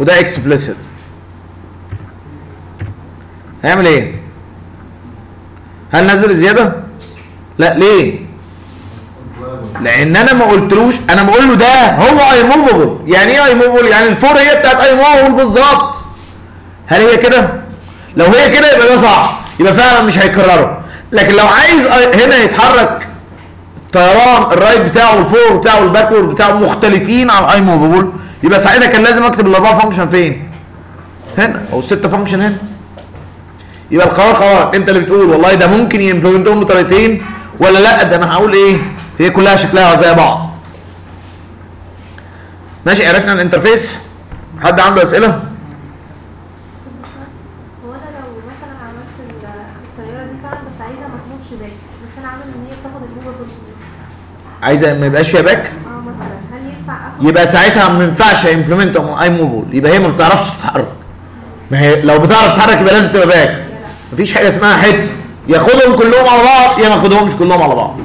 وده explicit. هيعمل إيه هل نزل زيادة؟ لا ليه؟ لأن أنا ما قلتلوش أنا بقول له ده هو IMovable يعني إيه IMovable يعني ال forward هي بتاعت IMovable بالظبط. هل هي كده؟ لو هي كده يبقى ده صح. يبقى فعلا مش هيكرره. لكن لو عايز هنا يتحرك الطيران ال right بتاعه وال forward بتاعه وال backward بتاعه مختلفين عن IMovable يبقى ساعتها كان لازم أكتب الأربعة function فين؟ هنا أو الستة function هنا. يبقى القرار قرارك أنت اللي بتقول والله ده ممكن ي implement هم بطريقتين ولا لأ؟ ده أنا هقول إيه؟ هي كلها شكلها زي بعض. ماشي عرفنا ال interface؟ حد عنده أسئلة هو أنا لو مثلا عملت ال- الطياره دي فعلا بس عايزه ما ت move ش back بس أنا عامل ان هي بتاخد ال mover position عايزة ما يبقاش فيها back آه مثلا. هل ينفع أخد يبقى ساعتها ما ينفعش implement IMovable يبقى هي ما بتعرفش تتحرك. ما هي لو بتعرف تتحرك يبقى لازم تبقى back مفيش حاجة اسمها حت ياخدهم كلهم على بعض يا ما ياخدهمش كلهم على بعض.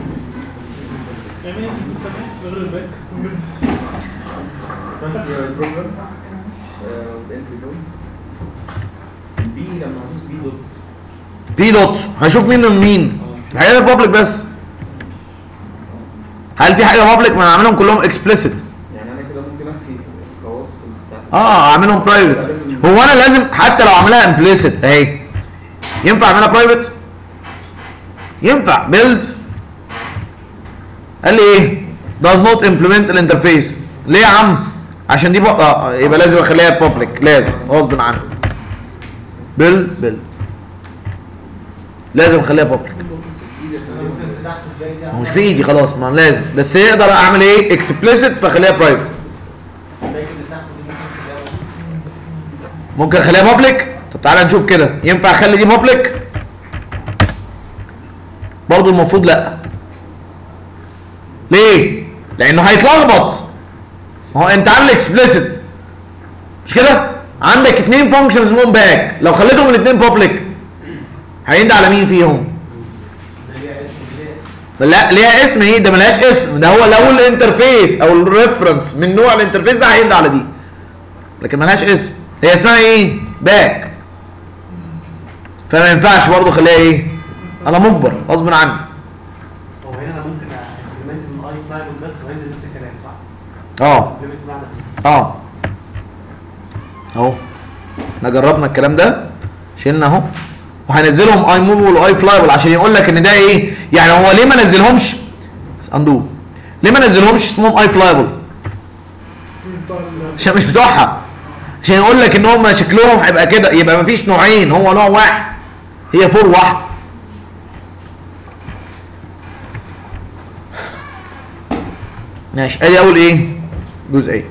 b dot هشوف مين من مين. الحاجات ال public بس. هل في حاجة public ما أنا عاملهم كلهم explicit يعني أنا كده ممكن اخفي الخواص آه أعملهم private هو أنا لازم حتى لو أعملها implicit أهي. ينفع أعملها private ينفع. build قال لي إيه؟ does not implement ال interface ليه يا عم؟ عشان دي بقى آه يبقى لازم أخليها public لازم. غصب عني build build لازم أخليها public دي هو مش في ايدي خلاص ما لازم. بس يقدر اعمل إيه؟ explicit فاخليها private ممكن اخليها public طب تعالى نشوف كده. ينفع اخلي دي public برضو المفروض لا. ليه؟ لأنه هيتلخبط. ما هو انت عامل explicit مش كده؟ عندك اتنين functions اسمهم back لو خليتهم الاتنين public هينده على مين فيهم ده ليها اسم دي ليها اسم لا ليها اسم إيه ده ملهاش اسم. ده هو لو ال interface أو ال reference من نوع ال interface ده هينده على دي. لكن ملهاش اسم. هي اسمها إيه؟ back. فما ينفعش برضه خليها إيه؟ أنا مجبر غصب عني. هو هنا أنا ممكن implement من IFlyable بس وهينزل نفس الكلام صح؟ آه. آه. أهو. إحنا جربنا الكلام ده شلنا أهو. وهنزلهم IMovable و IFlyable عشان يقول لك إن ده إيه؟ يعني هو ليه ما نزلهمش؟ undo ليه ما نزلهمش اسمهم IFlyable عشان مش بتوعها. عشان يقول لك إن هم شكلهم هيبقى كده يبقى مفيش نوعين هو نوع واحد. هي forward واحد. ماشي أدي أول إيه؟ جزئية.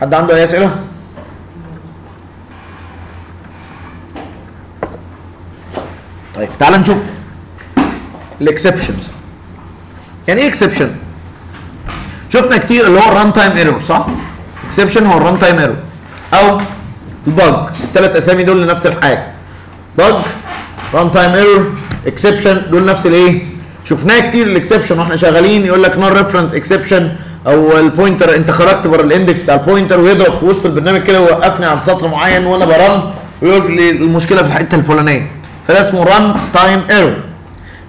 حد عنده أي أسئلة؟ طيب تعال نشوف. ال exceptions يعني إيه exception شفنا كتير اللي هو ال runtime error صح؟ exception هو ال runtime error أو ال bug الثلاث أسامي دول لنفس الحاجة. bug runtime error exception دول نفس الإيه؟ شفناه كتير ال exception وإحنا شغالين يقول لك null reference exception أو ال pointer أنت خرجت بره ال index بتاع ال pointer ويضرب في وسط البرنامج كده ويوقفني على سطر معين وأنا ب run ويقول لي المشكلة في الحتة الفلانية. فده اسمه runtime error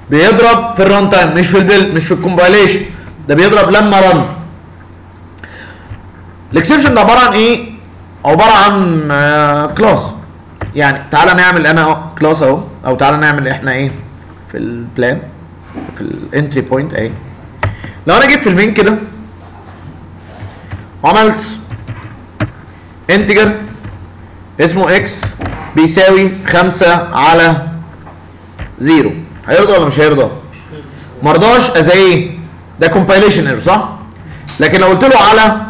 بيضرب في ال runtime مش في ال build مش في ال compilation ده بيضرب لما run ال exception ده عبارة عن إيه؟ عبارة عن class يعني تعالى نعمل أنا class أهو أو تعالى نعمل إحنا إيه؟ في ال plan في ال entry point أهي. لو أنا جيت في ال main كده وعملت integer اسمه x بيساوي خمسة على zero هيرضى ولا مش هيرضى؟ مرضاش از إيه؟ ده compilation صح؟ لكن لو قلت له على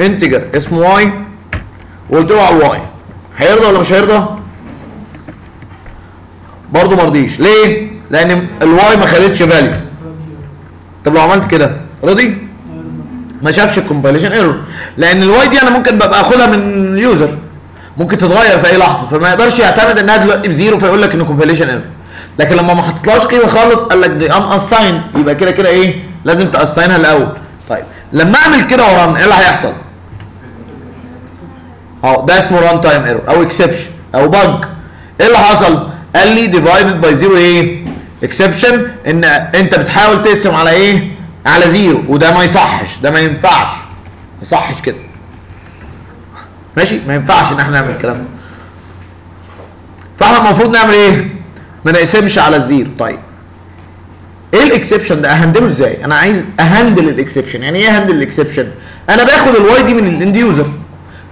integer اسمه y وقلت له على ال y هيرضى ولا مش هيرضى؟ برضه مرضيش ليه؟ لأن ال y ما خدتش value طب لو عملت كده رضي؟ ما شافش ال compilation error لأن ال y دي أنا ممكن ببقى أخدها من ال user ممكن تتغير في أي لحظة فما يقدرش يعتمد إنها دلوقتي ب zero فيقول لك إنه compilation error لكن لما ما حطيتلهاش قيمة خالص قال لك دي unassigned يبقى كده كده إيه؟ لازم ت assign ها الأول. طيب لما أعمل كده و run إيه اللي هيحصل؟ أهو ده اسمه run time error أو exception أو bug إيه اللي حصل؟ قال لي divided by zero إيه؟ exception إن أنت بتحاول تقسم على إيه؟ على zero وده ما يصحش ده ما ينفعش. ما يصحش كده. ماشي؟ ما ينفعش إن إحنا نعمل الكلام ده. فإحنا المفروض نعمل إيه؟ ما نقسمش على ال zero. طيب. إيه ال exception ده؟ أ handle ه إزاي؟ أنا عايز أ handle ال exception يعني إيه أ handle ال exception أنا باخد ال y دي من ال end user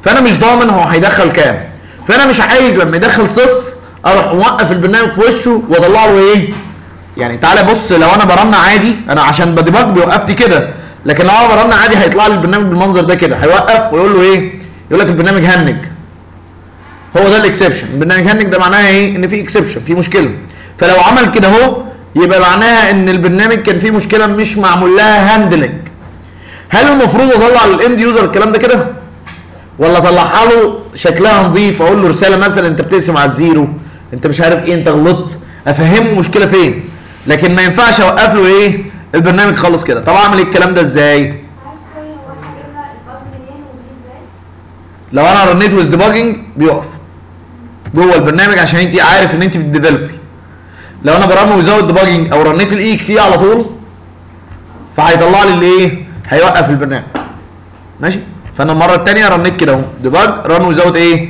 فأنا مش ضامن هو هيدخل كام. فأنا مش عايز لما يدخل صفر أروح موقف البرنامج في وشه وأطلع له إيه؟ يعني تعالى بص لو أنا ب run عادي أنا عشان ب debug بيوقفني كده. لكن لو أنا ب run عادي هيطلع لي البرنامج بالمنظر ده كده. هيوقف ويقول له إيه؟ يقول لك البرنامج hang. هو ده ال exception البرنامج hang ده معناها إيه؟ إن في exception في مشكلة. فلو عمل كده أهو يبقى معناها إن البرنامج كان فيه مشكلة مش معمول لها handling هل المفروض أطلع لل end user الكلام ده كده؟ ولا اطلعها له شكلها نظيف أقول له رسالة مثلا أنت بتقسم على ال zero أنت مش عارف إيه أنت غلطت. أفهمه المشكلة فين؟ لكن ما ينفعش أوقف له إيه؟ البرنامج خالص كده. طب أعمل الكلام ده إزاي؟ لو أنا رنيت with debugging بيقف. جوه البرنامج عشان انت عارف إن انت بت develop لو أنا ب run without debugging أو رنيت ال EXE على طول فهيطلع لي الايه هيوقف البرنامج. ماشي؟ فأنا المرة الثانية رنيت كده أهو. debug run without إيه؟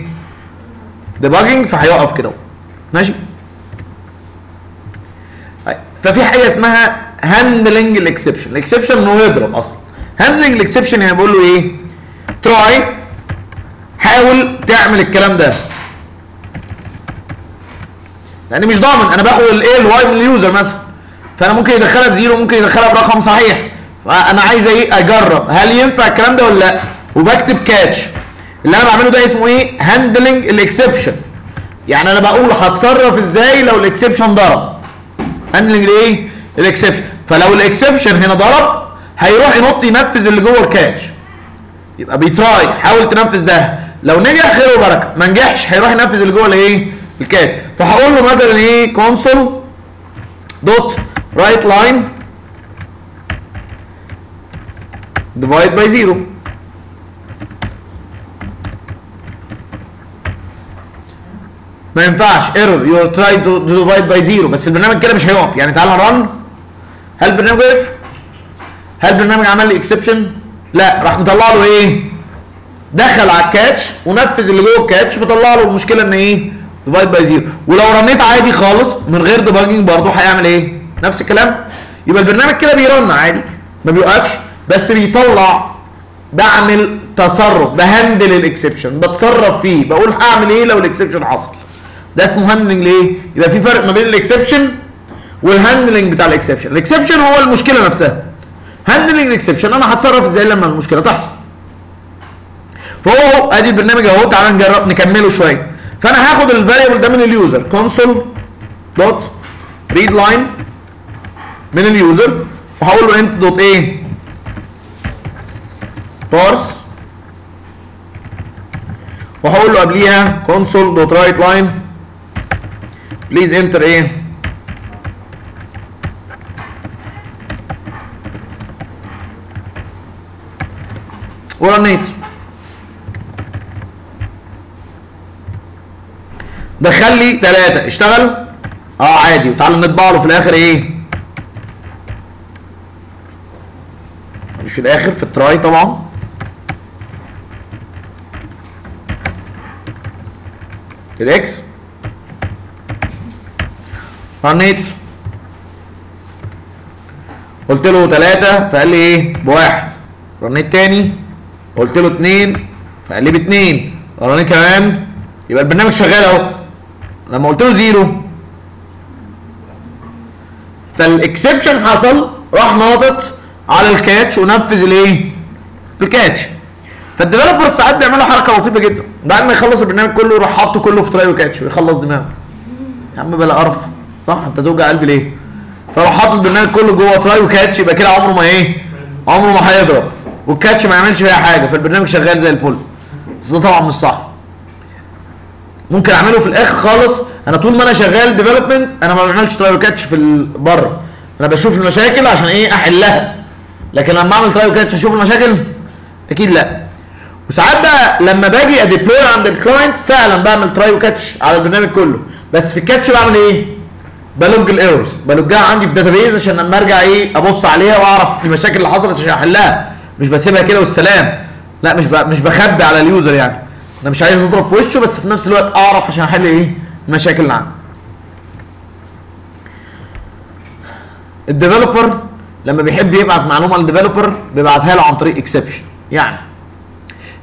debugging فهيوقف كده أهو. ماشي؟ ففي حاجة اسمها handling ال exception ال exception انه يضرب أصلا. handling ال exception يعني بقول له إيه؟ try حاول تعمل الكلام ده. لأن مش ضامن أنا باخد الايه ال y من ال user مثلا. فأنا ممكن يدخلها ب zero ممكن يدخلها برقم صحيح. فأنا عايز إيه؟ أجرب. هل ينفع الكلام ده ولا لأ؟ وبكتب catch اللي أنا بعمله ده اسمه إيه؟ handling ال exception يعني أنا بقول هتصرف إزاي لو ال exception ضرب. handling الايه ال exception فلو ال exception هنا ضرب هيروح ينط ينفذ اللي جوه ال catch يبقى بي try. حاول تنفذ ده. لو نجح خير وبركة. ما نجحش هيروح ينفذ اللي جوه الايه ال catch فهقول له مثلا إيه؟ Console dot WriteLine divide by zero ما ينفعش. error you try to divide by zero بس البرنامج كده مش هيقف. يعني تعالى run هل البرنامج وقف؟ هل البرنامج عمل لي exception؟ لا. راح مطلع له إيه؟ دخل على ال catch ونفذ اللي جوه ال catch فطلع له المشكلة إن إيه؟ divide by zero ولو رنيت عادي خالص من غير debugging برضه هيعمل إيه؟ نفس الكلام. يبقى البرنامج كده بي run عادي. ما بيوقفش. بس بيطلع بعمل تصرف ب handle ال exception بتصرف فيه. بقول هعمل إيه لو ال exception حصل؟ ده اسمه handling ليه؟ يبقى في فرق ما بين ال exception وال handling بتاع ال exception ال exception هو المشكلة نفسها. handling ال exception أنا هتصرف إزاي لما المشكلة تحصل؟ فهو أدي البرنامج أهو تعالى نجرب نكمله شوية. فأنا هاخد ال variable ده من ال user Console dot ReadLine من ال user وهقول له int dot إيه Parse وهقول له قبليها Console dot WriteLine please enter إيه ورنيت دخل لي ثلاثة اشتغل؟ آه عادي. وتعالى نطبع له في الآخر إيه؟ مش في الآخر في ال try طبعا. ال x. رنيت قلت له ثلاثة فقال لي إيه؟ بواحد. رنيت تاني. قلت له اتنين فقال لي باتنين. رنيت كمان. يبقى البرنامج شغال أهو. لما قلت له zero. فال exception حصل راح ناطط على ال catch ونفذ الإيه؟ ال catch. فال developer ساعات بيعملوا حركة لطيفة جدا. بعد ما يخلص البرنامج كله يروح حاطه كله في try و catch ويخلص دماغه. يا عم بلا قرف. صح؟ انت توجع قلبي ليه؟ فراح حاطط البرنامج كله جوه try و catch يبقى كده عمره ما إيه؟ عمره ما هيضرب. وال catch ما يعملش فيها حاجة فالبرنامج شغال زي الفل. بس ده طبعا مش صح. ممكن أعمله في الآخر خالص. أنا طول ما أنا شغال development أنا ما بعملش try و catch في بره. أنا بشوف المشاكل عشان إيه؟ أحلها. لكن لما أعمل try و catch أشوف المشاكل؟ أكيد لا. وساعات بقى لما باجي ا deploy عند ال client فعلا بعمل try و catch على البرنامج كله. بس في ال catch بعمل إيه؟ ب log ال errors. ب log ها عندي في database عشان لما أرجع إيه أبص عليها وأعرف المشاكل اللي حصلت عشان أحلها. مش بسيبها كده والسلام. لا مش مش بخبي على ال user يعني. أنا مش عايز أضرب في وشه بس في نفس الوقت أعرف عشان أحل إيه المشاكل اللي عندي. ال developer لما بيحب يبعت معلومة لل developer بيبعتها له عن طريق exception يعني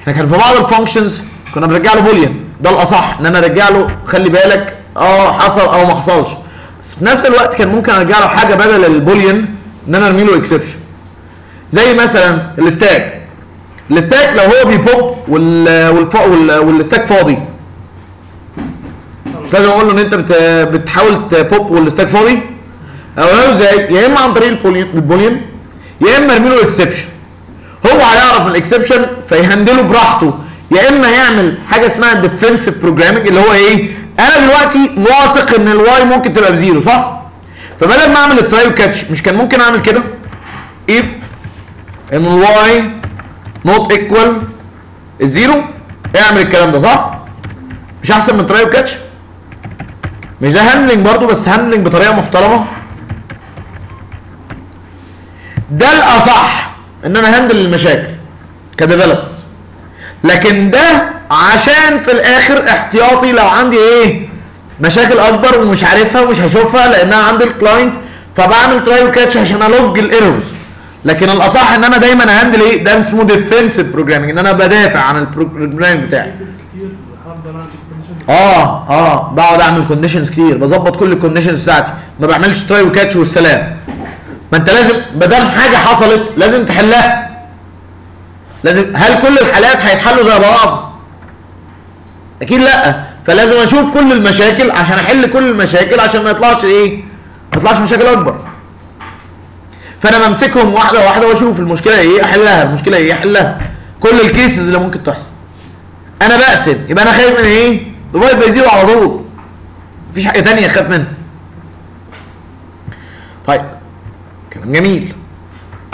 إحنا كان في بعض ال functions كنا بنرجع له boolean ده الأصح إن أنا أرجع له خلي بالك آه حصل أو ما حصلش. بس في نفس الوقت كان ممكن ارجع له حاجة بدل ال boolean إن أنا أرمي له exception زي مثلا ال stack. ال stack لو هو بيبوب وال والف... وال... وال stack فاضي. مش لازم أقول له إن أنت بت... بتحاول ت pop وال stack فاضي. أقول له إزاي؟ يا إما عن طريق ال boolean يا إما ارمي له exception هو هيعرف من ال exception في handle ه براحته. يا إما يعمل حاجة اسمها defensive programming اللي هو إيه؟ أنا دلوقتي واثق إن ال y ممكن تبقى بزيرو صح؟ فبدل ما أعمل ال try و catch مش كان ممكن أعمل كده؟ If ان ال y not equal ال zero اعمل الكلام ده صح؟ مش أحسن من try و catch مش ده handling برضو بس handling بطريقة محترمة؟ ده الأصح إن أنا handle المشاكل ك development لكن ده عشان في الآخر احتياطي لو عندي إيه؟ مشاكل أكبر ومش عارفها ومش هشوفها لأنها عند ال client فبعمل try و catch عشان أ log ال errors لكن الأصح إن أنا دايما أ handle إيه؟ ده اسمه defensive programming إن أنا بدافع عن ال programming بتاعي. آه آه بقعد أعمل conditions كتير بظبط كل ال conditions بتاعتي ما بعملش try و catch والسلام. ما أنت لازم ما دام حاجة حصلت لازم تحلها. لازم هل كل الحالات هيتحلوا زي بعض؟ أكيد لأ. فلازم أشوف كل المشاكل عشان أحل كل المشاكل عشان ما يطلعش إيه؟ ما يطلعش مشاكل أكبر. فأنا بمسكهم واحدة واحدة وأشوف المشكلة إيه أحلها المشكلة إيه أحلها. كل ال cases اللي ممكن تحصل. أنا بقسم يبقى أنا خايف من إيه؟ divide by zero على طول. مفيش حاجة تانية أخاف منها. طيب. كلام جميل.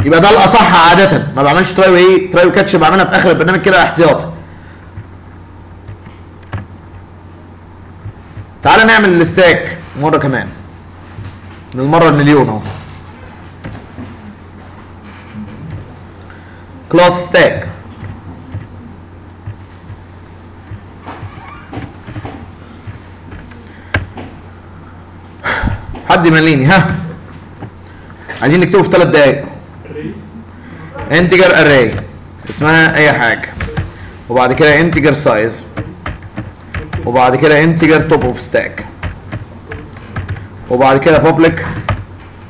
يبقى ده الأصح عادة. ما بعملش try وايه try و catch بعملها في آخر البرنامج كده احتياطي. تعال نعمل ال stack مرة كمان. للمرة المليون أهو. class stack حد يمليني ها؟ عايزين نكتبه في ثلاث دقايق. integer array اسمها أي حاجة. وبعد كده integer size وبعد كده integer top of stack وبعد كده public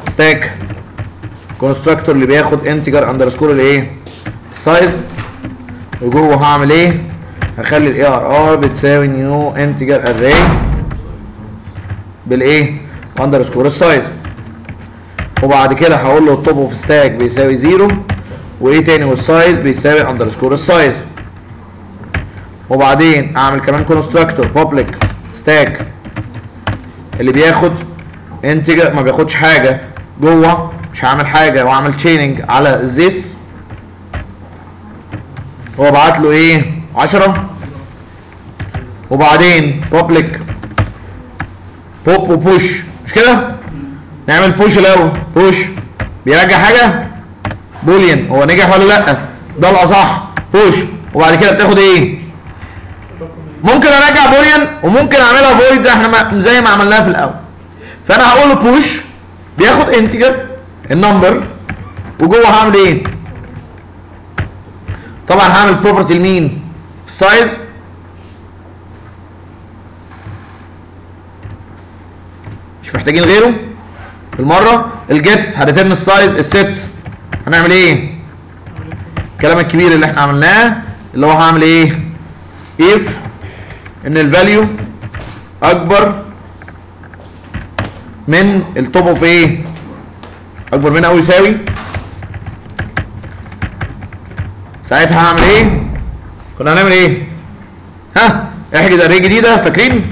stack constructor اللي بياخد integer underscore الايه؟ ال size وجوه هعمل إيه؟ هخلي ال arr بتساوي new integer array بالايه؟ underscore ال size وبعد كده هقول له ال top of stack بيساوي zero وإيه تاني؟ وال size بيساوي underscore ال size وبعدين أعمل كمان constructor public stack اللي بياخد integer ما بياخدش حاجة. جوه مش هعمل حاجة وأعمل chaining على ال this هو بعت له إيه؟ 10 وبعدين public pop و push مش كده؟ نعمل push الأول. push بيرجع حاجة؟ boolean هو نجح ولا لأ؟ ده الأصح. push وبعد كده بتاخد إيه؟ ممكن ارجع boolean وممكن أعملها void إحنا زي ما عملناها في الأول. فأنا هقول له push بياخد integer ال number وجوه هعمل إيه؟ طبعا هعمل property لمين؟ ال size مش محتاجين غيره؟ بالمرة الجيت هريترن السايز الست هنعمل إيه؟ الكلام الكبير اللي إحنا عملناه اللي هو هعمل إيه؟ if إن ال value أكبر من ال top of إيه أكبر من أو يساوي. ساعتها هعمل إيه؟ كنا هنعمل إيه؟ ها احجز array جديدة فاكرين؟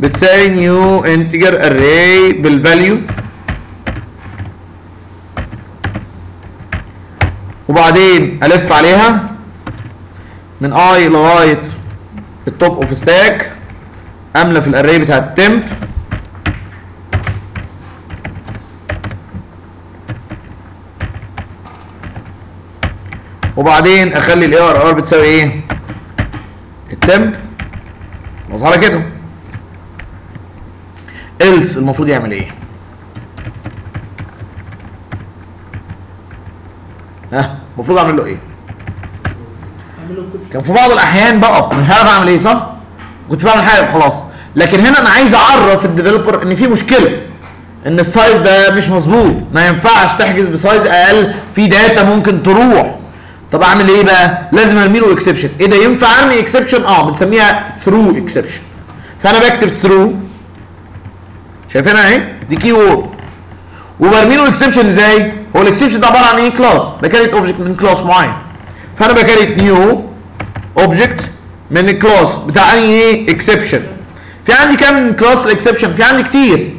بتساوي new integer array بال value وبعدين ألف عليها. من i لغايه ال top of stack املى في ال array بتاعت ال temp وبعدين أخلي ال arr بتساوي إيه؟ ال temp خلاص على كده. else المفروض يعمل إيه؟ ها المفروض أعمل له إيه. كان في بعض الأحيان بقف مش عارف أعمل إيه صح؟ كنتش بعمل حاجة خلاص. لكن هنا أنا عايز أعرف ال developer إن في مشكلة إن ال size ده مش مظبوط. ما ينفعش تحجز ب size أقل في data ممكن تروح. طب أعمل إيه بقى؟ لازم أرمي له exception إيه ده ينفع أرمي exception آه بنسميها throw exception فأنا بكتب throw شايفينها أهي؟ دي keyword وبرمي له exception إزاي؟ هو ال exception ده عبارة عن إيه؟ class ب create object من class معين. فأنا ب create new object من ال class بتاع إيه exception في عندي كام class ال exception في عندي كتير.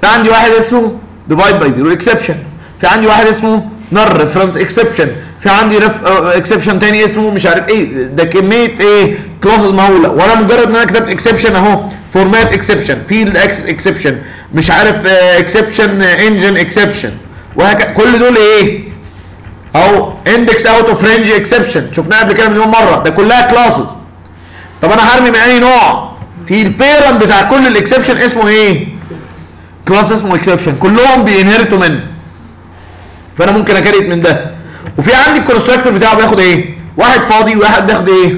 في عندي واحد اسمه divide by zero exception في عندي واحد اسمه null reference exception في عندي exception تاني اسمه مش عارف إيه. ده كمية إيه؟ classes مهولة. وأنا مجرد إن أنا كتبت exception أهو. format exception field exception مش عارف exception engine exception وهكذا كل دول إيه؟ أو index out of range exception شفناها قبل كده مليون مرة. ده كلها classes طب أنا هرمي من أي نوع؟ في ال parent بتاع كل ال exception اسمه إيه؟ class اسمه exception كلهم بي inherit وا منه. فأنا ممكن أ create من ده. وفي عندي ال constructor بتاعه بياخد إيه؟ واحد فاضي وواحد بياخد إيه؟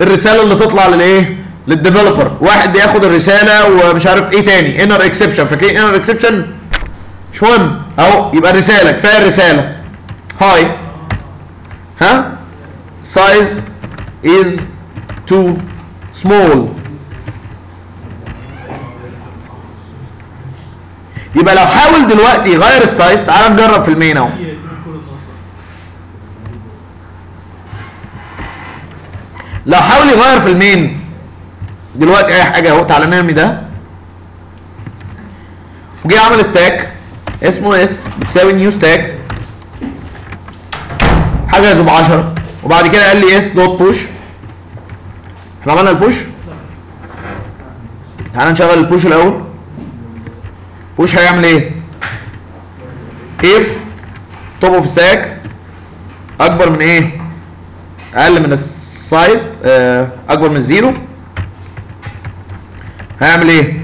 الرسالة اللي تطلع للايه لل developer واحد بياخد الرسالة ومش عارف إيه تاني. inner exception فاكرين inner exception مش مهم. أهو يبقى الرسالة. كفاية الرسالة. هاي ها size is too small. يبقى لو حاول دلوقتي يغير ال size تعال نجرب في ال main أهو. لو حاول يغير في ال main. دلوقتي أي حاجة أهو تعالى نرمي ده. وجي عمل stack اسمه s بتساوي new stack حجزه ب 10 وبعد كده قال لي s dot push إحنا عملنا ال push تعالى نشغل ال push الأول. push هيعمل إيه؟ if top of stack أكبر من إيه؟ أقل من ال size آه، أكبر من ال zero هيعمل إيه؟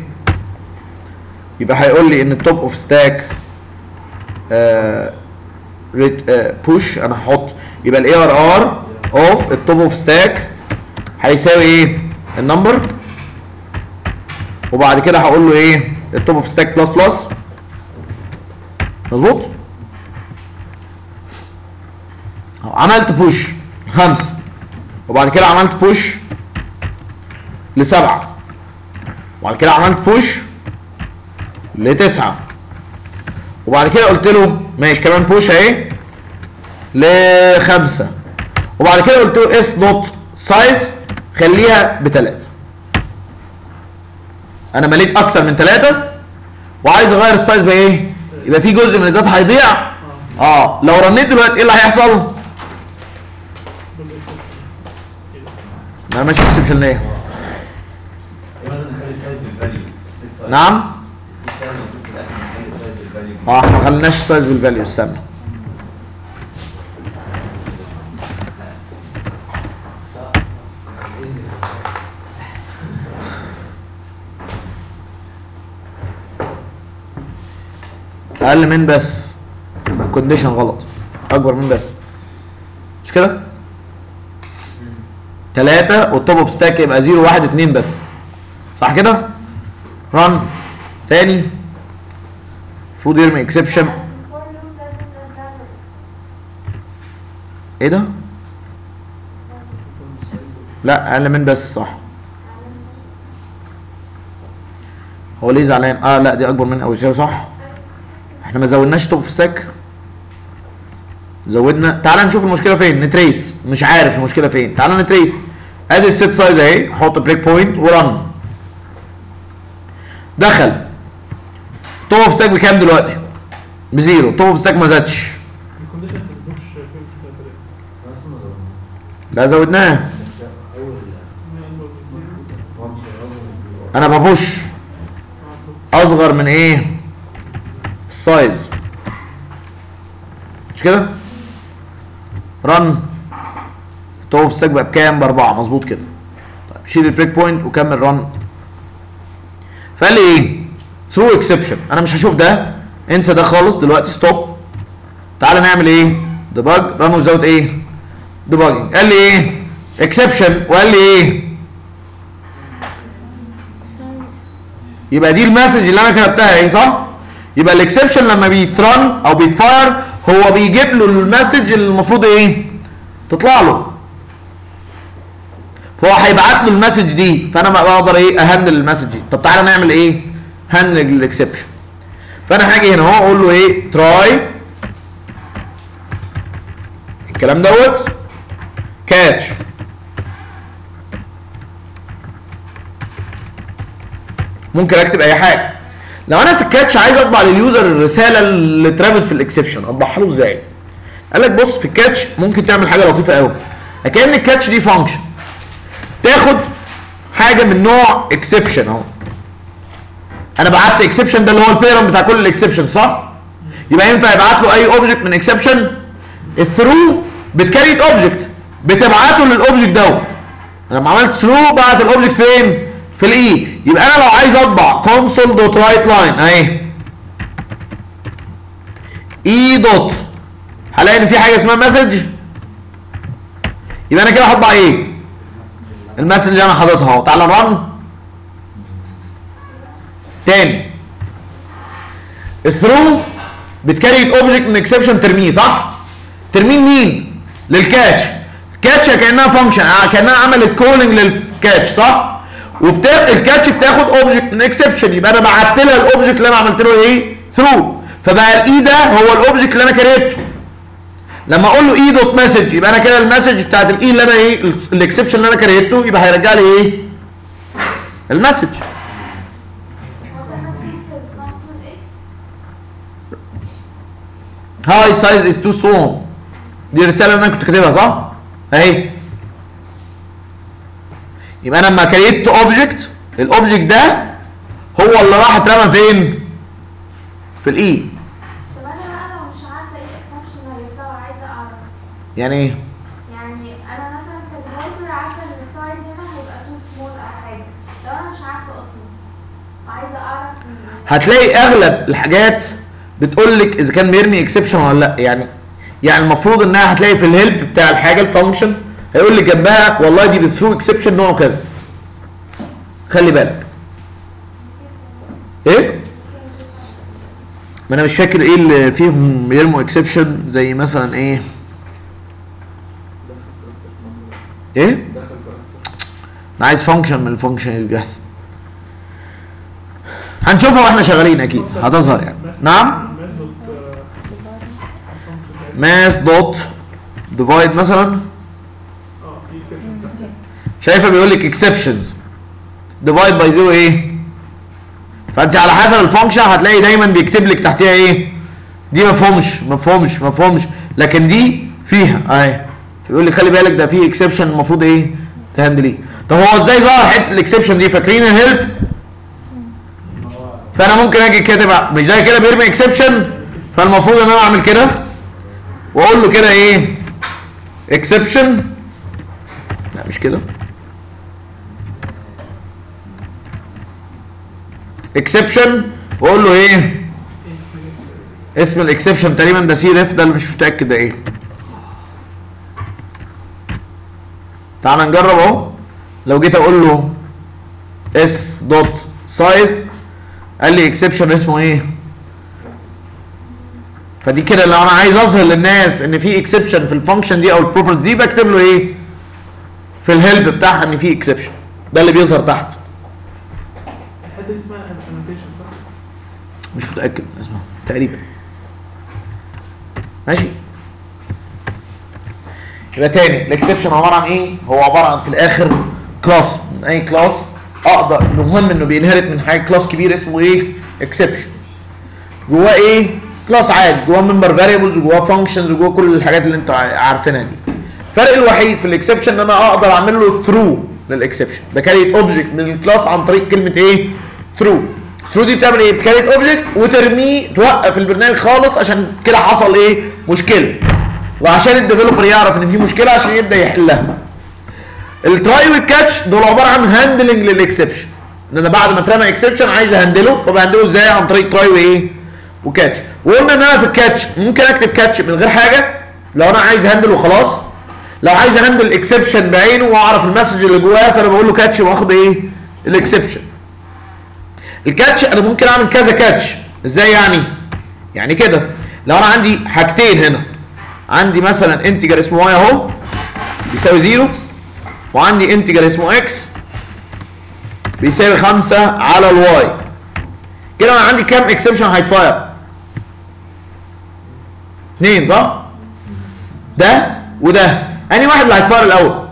يبقى هيقول لي إن ال top of stack push أنا هحط يبقى ال arr of ال top of stack هيساوي إيه؟ ال number وبعد كده هقول له إيه؟ ال top of stack plus plus مظبوط؟ عملت push خمسة. وبعد كده عملت push لسبعة. وبعد كده عملت push لتسعة. وبعد كده قلت له ماشي كمان push أهي. لخمسة وبعد كده قلت له s dot size خليها بتلاتة. أنا مليت أكتر من تلاتة وعايز أغير ال size بايه يبقى في جزء من ال data هيضيع. آه لو run يت دلوقتي إيه اللي هيحصل؟ ما أنا ماشي exception ليه؟ نعم؟ آه إحنا ما خليناش size بال value استنى. أقل من بس. يبقى ال condition غلط. أكبر من بس. مش كده؟ تلاتة وال top of stack يبقى zero واحد اتنين بس. صح كده؟ run تاني. المفروض يرمي exception إيه ده؟ لا أقل من بس صح. هو ليه زعلان؟ آه لا دي أكبر من أو صح. إحنا ما زودناش top stack. زودنا تعال نشوف المشكلة فين ن trace. مش عارف المشكلة فين. تعال ن trace. ادي ال set size اهي حط break point و run. دخل. top of stack بكام دلوقتي؟ ب zero. top of stack ما زادش. لا زودناه. أنا ب push. اصغر من إيه؟ ال size مش كده؟ run. top of stack بقى بكام؟ بأربعة. مظبوط كده. طيب شيل ال break point وكمل run. فقال لي إيه؟ throw exception أنا مش هشوف ده. انسى ده خالص. دلوقتي stop تعالى نعمل إيه؟ debug run وزود إيه؟ debugging قال لي إيه؟ exception وقال لي إيه؟ يبقى دي ال message اللي أنا كتبتها إيه؟ صح؟ يبقى ال exception لما بيت run أو بيت fire هو بيجيب له ال message اللي المفروض إيه؟ تطلع له. فهو هيبعت له ال message دي فانا ما بقدر إيه؟ ا handle ال message دي. طب تعالى نعمل إيه؟ handle ال exception. فانا هاجي هنا اهو أقول له إيه؟ try الكلام دوت. catch ممكن اكتب اي حاجة. لو أنا في ال catch عايز اطبع لل user الرسالة اللي اترمت في ال exception اطبعها له إزاي؟ قال لك بص في ال catch ممكن تعمل حاجة لطيفة قوي. كان ال catch دي function تاخد حاجة من نوع exception اهو. أنا بعت exception ده اللي هو ال parent بتاع كل ال exception صح؟ يبقى ينفع يبعت له أي object من exception؟ ال throw بت create object بتبعته لل object دوت لما عملت throw بعت ال object فين؟ في ال e يبقى أنا لو عايز أطبع console dot write line أهي. e dot هلاقي إن في حاجة اسمها message يبقى أنا كده هطبع إيه؟ ال message اللي أنا حاططها أهو. تعالى run تاني. ال throw بت create object من exception ترميه صح؟ ترميه مين لل catch ال catch كأنها function كأنها عملت calling لل catch صح؟ وبتا... ال catch بتاخد object من exception يبقى أنا بعت لها ال object اللي أنا عملت له إيه؟ throw فبقى ال e ده هو ال object اللي أنا create ته لما أقول له e dot message يبقى أنا كده ال message بتاعت ال e اللي أنا إيه؟ ال exception اللي أنا create ته يبقى هيرجع لي إيه؟ ال message هاي size is too small دي الرساله اللي أنا كنت كاتبها صح؟ أهي. يبقى أنا لما create ت object ال object ده هو اللي راح اترمى فين؟ في ال e طب أنا بقى لو مش عارفة إيه ال exception اللي بتاعه عايزة أعرف. يعني إيه؟ يعني أنا مثلا في الهايبر عارفة إن ال size هنا هيبقى too small أو حاجة. لو أنا مش عارفة أصلا عايزة أعرف هتلاقي أغلب الحاجات بتقول لك إذا كان بيرمي exception ولا لأ. يعني يعني المفروض إنها هتلاقي في ال help بتاع الحاجة ال function هيقول لك جنبها والله دي ب throw exception نوعه كذا. خلي بالك. إيه؟ ما أنا مش فاكر إيه اللي فيهم يرموا exception زي مثلا إيه؟ إيه؟ أنا عايز function من ال function الجاهزه هنشوفها وإحنا شغالين أكيد. هتظهر يعني. نعم؟ Math dot divide مثلا آه في exceptions تحتها. شايفه بيقول لك exceptions divide by zero إيه؟ فانت على حسب ال function هتلاقي دايما بيكتب لك تحتها إيه؟ دي مفهومش مفهومش مفهومش لكن دي فيها اهي. يقول لي خلي بالك ده فيه exception المفروض إيه؟ ت handle يه. طب هو إزاي ظهر حتة ال exception دي؟ فاكرين ال help فأنا ممكن أجي كاتب مش زي كده بيرمي exception فالمفروض إن أنا أعمل كده وأقول له كده إيه؟ exception لا مش كده. exception واقول له إيه؟ اسم ال exception تقريبا ده cref ده اللي مش متأكد ده إيه. تعال نجرب أهو. لو جيت أقول له s dot size قال لي exception اسمه إيه؟ فدي كده لو أنا عايز أظهر للناس إن في exception في ال function دي أو ال property دي بكتب له إيه؟ في ال help بتاعها إن في exception ده اللي بيظهر تحت. صح؟ مش متأكد اسمها تقريبا. ماشي. يبقى تاني ال exception عبارة عن إيه؟ هو عبارة عن في الآخر class من أي class أقدر المهم إنه ب inherit من حاجة class كبير اسمه إيه؟ exception جواه إيه؟ class عادي. جواه member variables وجواه functions وجواه كل الحاجات اللي أنتوا عارفينها دي. الفرق الوحيد في ال exception إن أنا أقدر أعمل له throw لل exception ب create object من ال class عن طريق كلمة إيه؟ throw throw دي بتعمل إيه بت create object وترميه توقف البرنامج خالص عشان كده حصل إيه؟ مشكلة. وعشان ال developer يعرف إن في مشكلة عشان يبدأ يحلها. ال try وال catch دول عبارة عن handling لل exception إن أنا بعد ما اترمى اكسبشن عايز أهندله فبهندله إزاي عن طريق try وايه و catch وقلنا إن أنا في ال catch ممكن أكتب catch من غير حاجة؟ لو أنا عايز handle وخلاص لو عايز أ handle exception بعينه وأعرف ال message اللي جواه فأنا بقول له catch وأخد إيه؟ ال exception ال catch أنا ممكن أعمل كذا catch. إزاي يعني؟ يعني كده. لو أنا عندي حاجتين هنا. عندي مثلا integer اسمه y أهو بيساوي zero وعندي integer اسمه x بيساوي خمسة على ال y كده أنا عندي كام exception هيت fire اثنين صح؟ ده وده. أنهي واحد اللي هيت fire الأول؟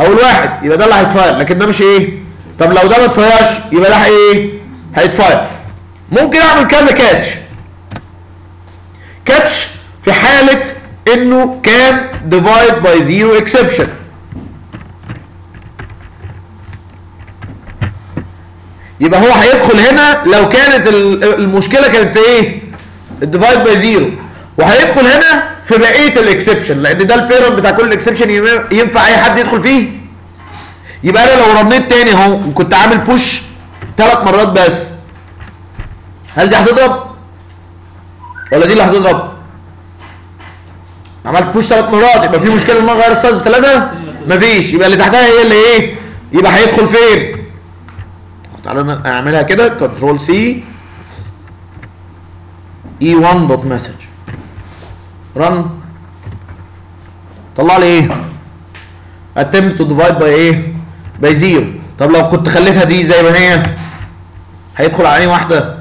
أول واحد. يبقى ده اللي هيت fire لكن ده مش إيه؟ طب لو ده ما ات fire ش يبقى ده إيه هيت fire. ممكن أعمل كذا catch catch في حالة إنه كان divide by zero exception يبقى هو هيدخل هنا لو كانت ال- المشكلة كانت في إيه؟ ال divide by zero وهيدخل هنا في بقية ال exception لأن ده ال parent بتاع كل exception ينفع أي حد يدخل فيه؟ يبقى أنا لو run يت تاني أهو وكنت عامل push ثلاث مرات بس. هل دي هتضرب؟ ولا دي اللي هتضرب؟ عملت push ثلاث مرات يبقى في مشكلة إن أنا أغير ال size بثلاثه مفيش. يبقى اللي تحتها هي اللي إيه؟ يبقى هيدخل فين؟ تعالى أعملها كده. control c e 1 dot message run طلع لي إيه؟ attempt to divide by إيه by zero طب لو كنت خليتها دي زي ما هي هيدخل على واحدة؟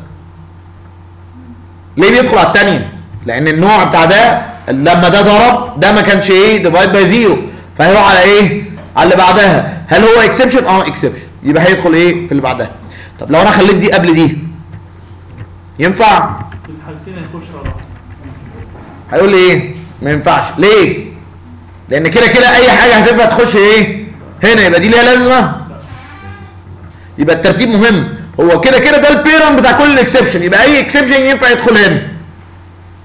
ليه بيدخل على الثانية لأن النوع بتاع ده لما ده ضرب ده ما كانش إيه divide by zero فهيروح على إيه؟ على اللي بعدها. هل هو exception آه exception يبقى هيدخل إيه في اللي بعدها؟ طب لو أنا خليت دي قبل دي ينفع؟ في الحالتين هيخش على بعض هيقول لي إيه؟ ما ينفعش. ليه؟ لأن كده كده أي حاجة هتبقى تخش إيه؟ هنا يبقى دي ليها لازمة. يبقى الترتيب مهم. هو كده كده ده ال parent بتاع كل exception يبقى أي exception ينفع يدخل هنا.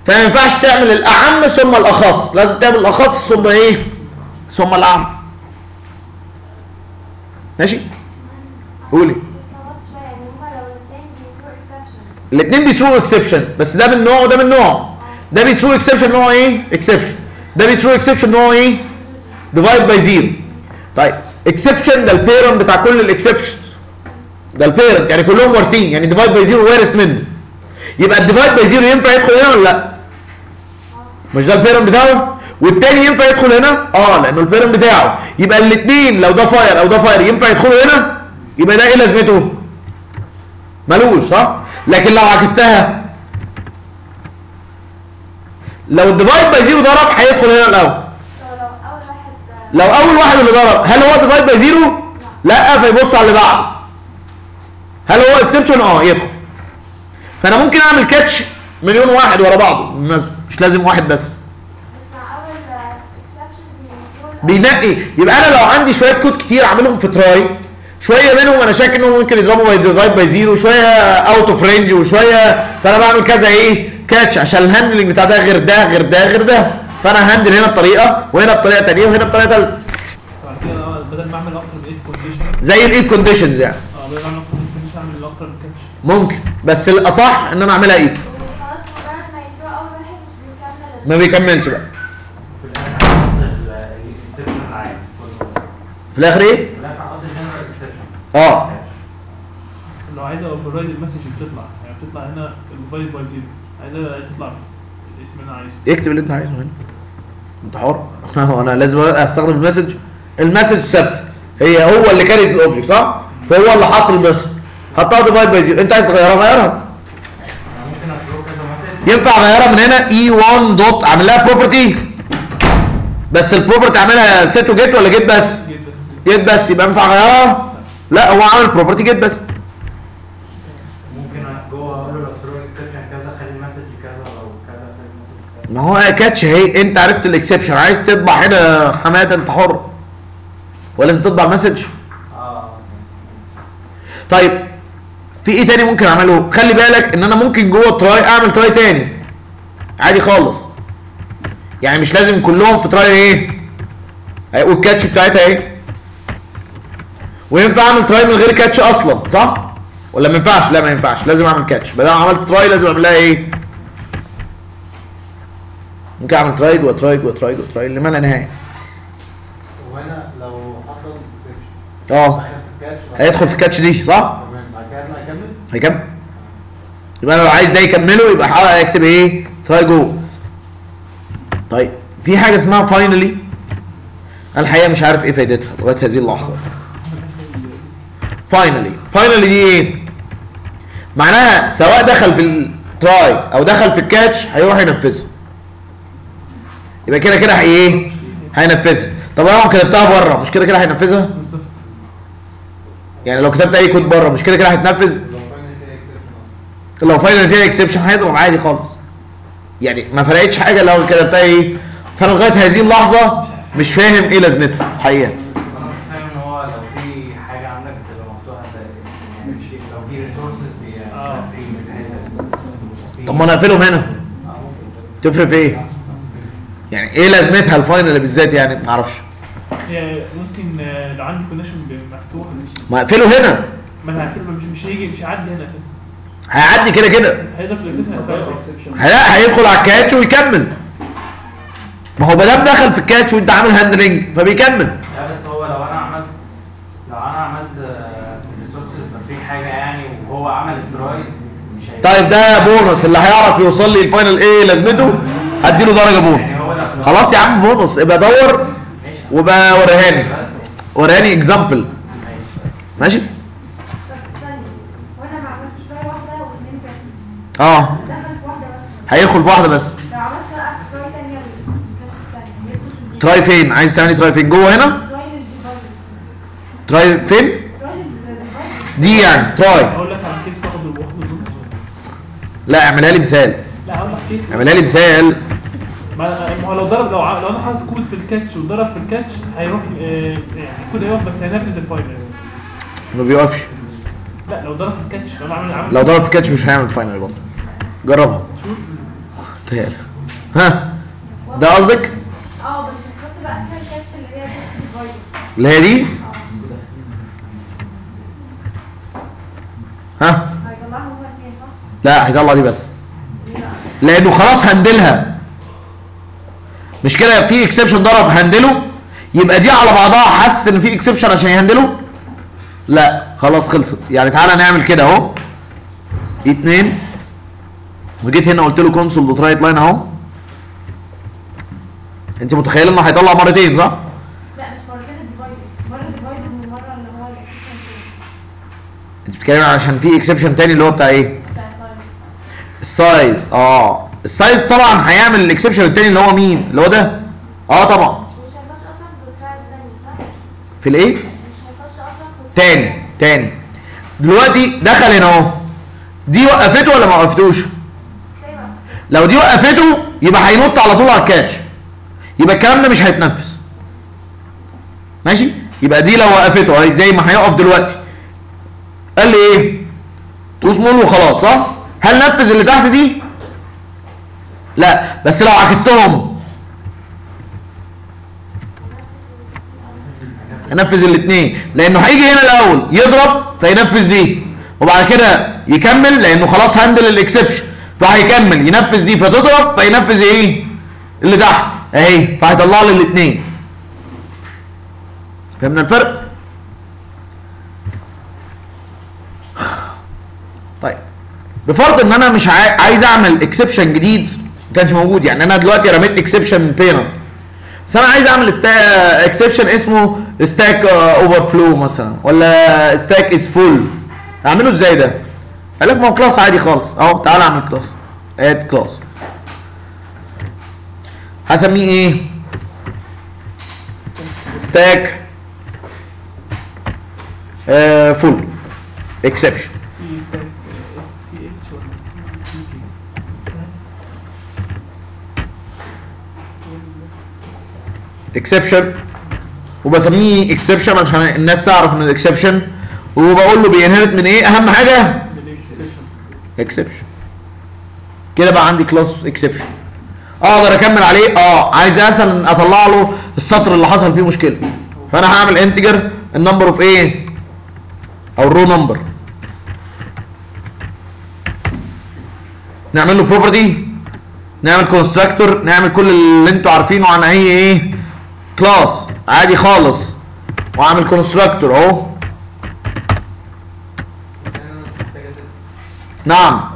فما ينفعش تعمل الأعم ثم الأخص. لازم تعمل الأخص ثم إيه؟ ثم الأعم. ماشي؟ قولي. الاثنين بيسووا exception بس ده من نوع وده من نوع ده بيسووا exception نوع إيه؟ exception ده بيسووا exception نوع إيه؟ divide by zero طيب. exception ده ال parent بتاع كل ال exception ده ال parent يعني كلهم وارثين يعني divide by zero وارث منه. يبقى ال divide by zero ينفع يدخل هنا ولا لا؟ مش ده ال parent بتاعه؟ والتاني ينفع يدخل هنا؟ آه لأنه ال parent بتاعه. يبقى الاثنين لو ده fire أو ده fire ينفع يدخلوا هنا؟ يبقى ده إيه لازمته؟ ملوش صح؟ لكن لو عكستها لو ال divide by zero ضرب هيدخل هنا الأول. لو أول واحد اللي ضرب هل هو divide by zero لا فيبص على اللي بعده. هل هو exception آه يدخل. فأنا ممكن أعمل catch مليون واحد ورا بعضه. مش لازم واحد بس. بينقي. يبقى أنا لو عندي شوية كود كتير أعملهم في try شوية منهم أنا شاك إنهم ممكن يضربوا by divide by zero شوية out of range وشوية فأنا بعمل كذا إيه؟ catch عشان ال handling بتاع ده غير ده غير ده غير ده. فأنا handle هنا بطريقه وهنا بطريقه ثانية وهنا بطريقه ثالثه بعد كده آه بدل ما أعمل زي ال if conditions يعني. آه catch ممكن بس الأصح إن أنا أعملها if ما بيكملش بقى. في الآخر إيه؟ آه. لو عايز override ال message بتطلع. يعني بتطلع هنا ال divide by zero عايز تطلع الاسم اللي أنا عايزه. اكتب اللي أنت عايزه هنا. انت حر. (laughs) أنا لازم استخدم ال message. ال message ثابت هي هو اللي carry ال object صح؟ فهو اللي حط ال message. حطها divide by zero انت عايز تغيرها غيرها. ينفع أغيرها من هنا؟ e 1 dot اعمل لها property بس ال property اعملها set و get ولا get بس؟ get بس. يبقى ينفع أغيرها؟ لا هو عامل property get بس ممكن جوه أقول له لو throw exception كذا خلي ال message كذا لو كذا خلي ال message كذا ما هو catch اهي انت عرفت ال exception. عايز تطبع هنا حماده انت حر. ولازم تطبع message؟ طيب في إيه تاني ممكن اعمله؟ خلي بالك ان أنا ممكن جوه try اعمل try تاني. عادي خالص. يعني مش لازم كلهم في try إيه؟ وال catch بتاعتها إيه؟ وينفع اعمل try من غير catch أصلا صح؟ ولا ما ينفعش؟ لا ما ينفعش. لازم اعمل catch ما عملت try لازم اعمل لها إيه؟ ممكن أعمل try و try و try و try لما لا نهايه وهنا لو حصل آه. هيدخل في ال catch دي صح؟ تمام. بعد كده يطلع يكمل؟ هيكمل. يبقى أنا لو عايز ده يكمله يبقى هحاول أكتب إيه؟ try جوه طيب في حاجة اسمها finally أنا الحقيقة مش عارف إيه فايدتها لغاية هذه اللحظة. finally finally دي إيه؟ معناها سواء دخل في ال try أو دخل في ال catch هيروح ينفذها. يبقى كده كده هي إيه؟ هينفذها. طب أنا لو كتبتها بره مش كده كده هينفذها؟ يعني لو كتبت أي كود بره مش كده كده هيتنفذ لو finally فيها exception هيضرب عادي خالص. يعني ما فرقتش حاجة لو كتبتها إيه؟ فأنا لغاية هذه اللحظة مش فاهم إيه لازمتها حقيقة. طب ما أنا أقفلهم هنا. تفرق في إيه؟ يعني إيه لازمتها ال finally بالذات يعني؟ ما أعرفش. ممكن آه، لو عندي connection مفتوح. ما اقفله هنا. ما أنا هعتبر مش مش هيجي مش هيعدي هنا أساسا. هيعدي كده كده. لا هيدخل على ال catch ويكمل. ما هو مادام دخل في ال catch وانت عامل handling فبيكمل. لا بس هو لو أنا عملت لو أنا عملت resources في حاجة يعني وهو عمل هي طيب ده بونص اللي هيعرف يوصل لي ال finally إيه لازمته هديله درجة بونص خلاص يا عم بونص. ابقى دور وبقى وريهاني وريهاني example ماشي؟ آه. هيدخل في واحدة بس. لو عملت بقى try فين؟ عايز تعملي try فين؟ جوه هنا؟ try فين؟ دي يعني try لا اعملها لي مثال. لا اعملها لي مثال. ما هو لو ضرب لو لو أنا حاطط كود في ال catch وضرب في ال catch هيروح آه، يعني الكود هيقف بس هينفذ ال finally ما بيوقفش لا لو ضرب في ال catch لو عامل عامل لو ضرب في catch مش هيعمل finally برضه. جربها. تهيألي. ها؟ ده قصدك؟ آه بس نحط بقى فيها ال catch اللي هي اللي هي دي؟ ها؟ لا هيطلع دي بس. لأنه خلاص هندلها. مش كده؟ في exception ضرب هندله؟ يبقى دي على بعضها حاسس إن في exception عشان يهندله؟ لا خلاص خلصت. يعني تعالى نعمل كده أهو. دي اتنين. وجيت هنا قلت له Console dot WriteLine أهو. أنت متخيل إنه هيطلع مرتين صح؟ لا مش مرتين ال divide مرة divide ومرة اللي هو أنت بتتكلم عشان في exception تاني اللي هو بتاع إيه؟ بتاع size ال size آه. ال size طبعا هيعمل ال exception التاني اللي هو مين؟ اللي هو ده؟ آه طبعا. في الإيه؟ تاني تاني. دلوقتي دخل هنا أهو. دي وقفته ولا ما وقفتوش؟ لو دي وقفته يبقى هينط على طول على ال catch يبقى الكلام ده مش هيتنفذ. ماشي؟ يبقى دي لو وقفته أهي زي ما هيقف دلوقتي. قال لي إيه؟ too small وخلاص صح؟ هل نفذ اللي تحت دي؟ لا بس لو عكستهم. ينفذ الاثنين. لأنه هيجي هنا الأول يضرب فينفذ دي. وبعد كده يكمل لأنه خلاص handle ال exception فهيكمل ينفذ دي فتضرب فينفذ إيه؟ اللي تحت. أهي فهيطلع لي الاثنين. فهمنا الفرق؟ طيب بفرض إن أنا مش عاي- عايز أعمل exception جديد كانش موجود يعني. أنا دلوقتي رميت exception parent بس أنا عايز أعمل exception اسمه stack overflow مثلا ولا stack is full أعمله إزاي ده؟ قال لك ما هو class عادي خالص. أهو تعالى أعمل class add class هسميه إيه؟ stack full exception في stack TH ولا TG exception وبسميه exception عشان الناس تعرف ان ال exception وبقول له بي inherit من إيه؟ أهم حاجة exception كده بقى عندي class exception أقدر أكمل عليه؟ آه. عايز مثلا أطلع له السطر اللي حصل فيه مشكلة. فأنا هعمل integer ال number of إيه أو ال row number نعمل له property نعمل كونستراكتور نعمل كل اللي أنتوا عارفينه عن أي إيه كلاس عادي خالص. واعمل كونستراكتور أهو. نعم.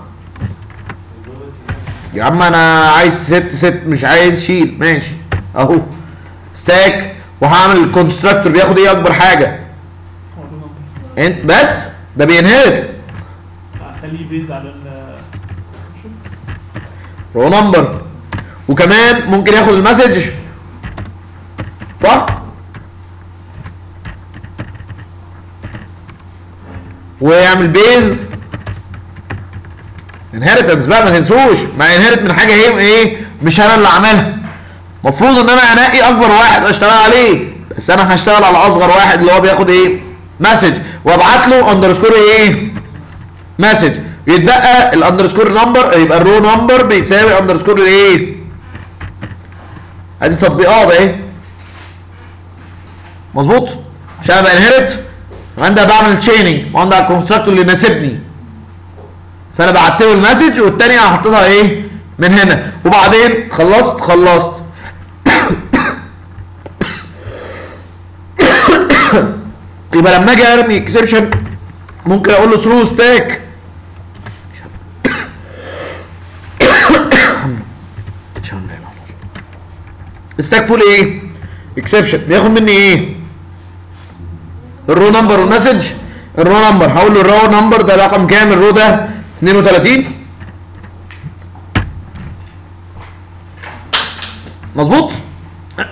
يا عم أنا عايز ست ست مش عايز شيل. ماشي. أهو. ستاك وهعمل الكونستراكتور بياخد إيه أكبر حاجة؟ أنت بس؟ ده بينهرت. خليه base على ال row number وكمان ممكن ياخد ال message. صح ويعمل base inheritance بقى ما تنسوش. ما inherit من حاجة هي إيه؟ مش أنا اللي عاملها المفروض إن أنا أنقي أكبر واحد واشتغل عليه. بس أنا هشتغل على أصغر واحد اللي هو بياخد إيه؟ مسج وأبعت له اندرسكور إيه؟ مسج يتبقى الاندرسكور نمبر يبقى الرو نمبر بيساوي اندرسكور الايه أدي تطبيقات اهي مظبوط عشان أنا بانهرت عندها بعمل تشيننج وعندها الكونستراكتور اللي يناسبني فانا بعت له المسج والتانية حطيتها إيه من هنا وبعدين خلصت خلصت يبقى لما أجي ارمي exception ممكن أقول له throw stack stack full إيه exception بياخد مني إيه ال row number وال message. ال row number. هقول له ال row number ده رقم كام؟ ال row ده 32 مظبوط؟ (clears throat)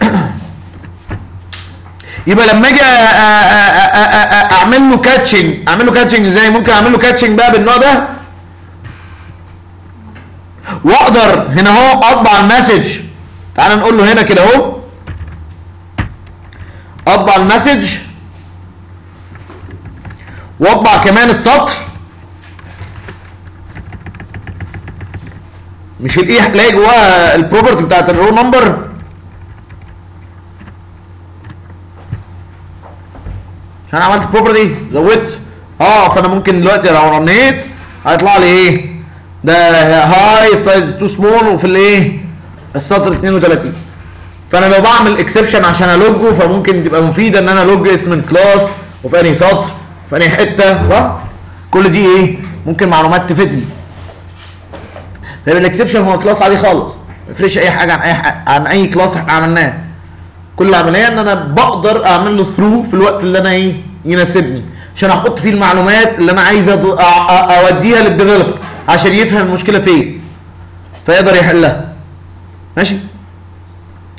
يبقى لما أجي أعمل له catching أعمل له catching إزاي؟ ممكن أعمل له catching بقى بالنوع ده؟ وأقدر. هنا أهو أطبع ال message. تعال نقول له هنا كده أهو. أطبع ال message. واطبع كمان السطر. مش الايه هلاقي جواها ال property بتاعت ال row number. عشان عملت property زودت. آه فأنا ممكن دلوقتي لو run يت هيطلع لي إيه؟ ده high size too small وفي الايه السطر 32 فأنا لو بعمل exception عشان أ log ه فممكن تبقى مفيدة إن أنا أ log اسم ال class وفي أنهي سطر. في انهي حتة صح؟ كل دي إيه؟ ممكن معلومات تفيدني. فيبقى ال exception هو class عادي خالص. ما يفرقش أي حاجة عن أي حاجة عن أي class إحنا عملناه. كل العملية إن أنا بقدر أعمل له throw في الوقت اللي أنا إيه؟ يناسبني. عشان أحط فيه المعلومات اللي أنا عايز أوديها لل developer عشان يفهم المشكلة فين. فيقدر يحلها. ماشي؟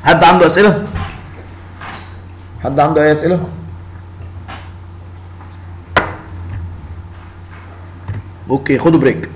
حد عنده أسئلة؟ حد عنده أي أسئلة؟ Ok, roda o break.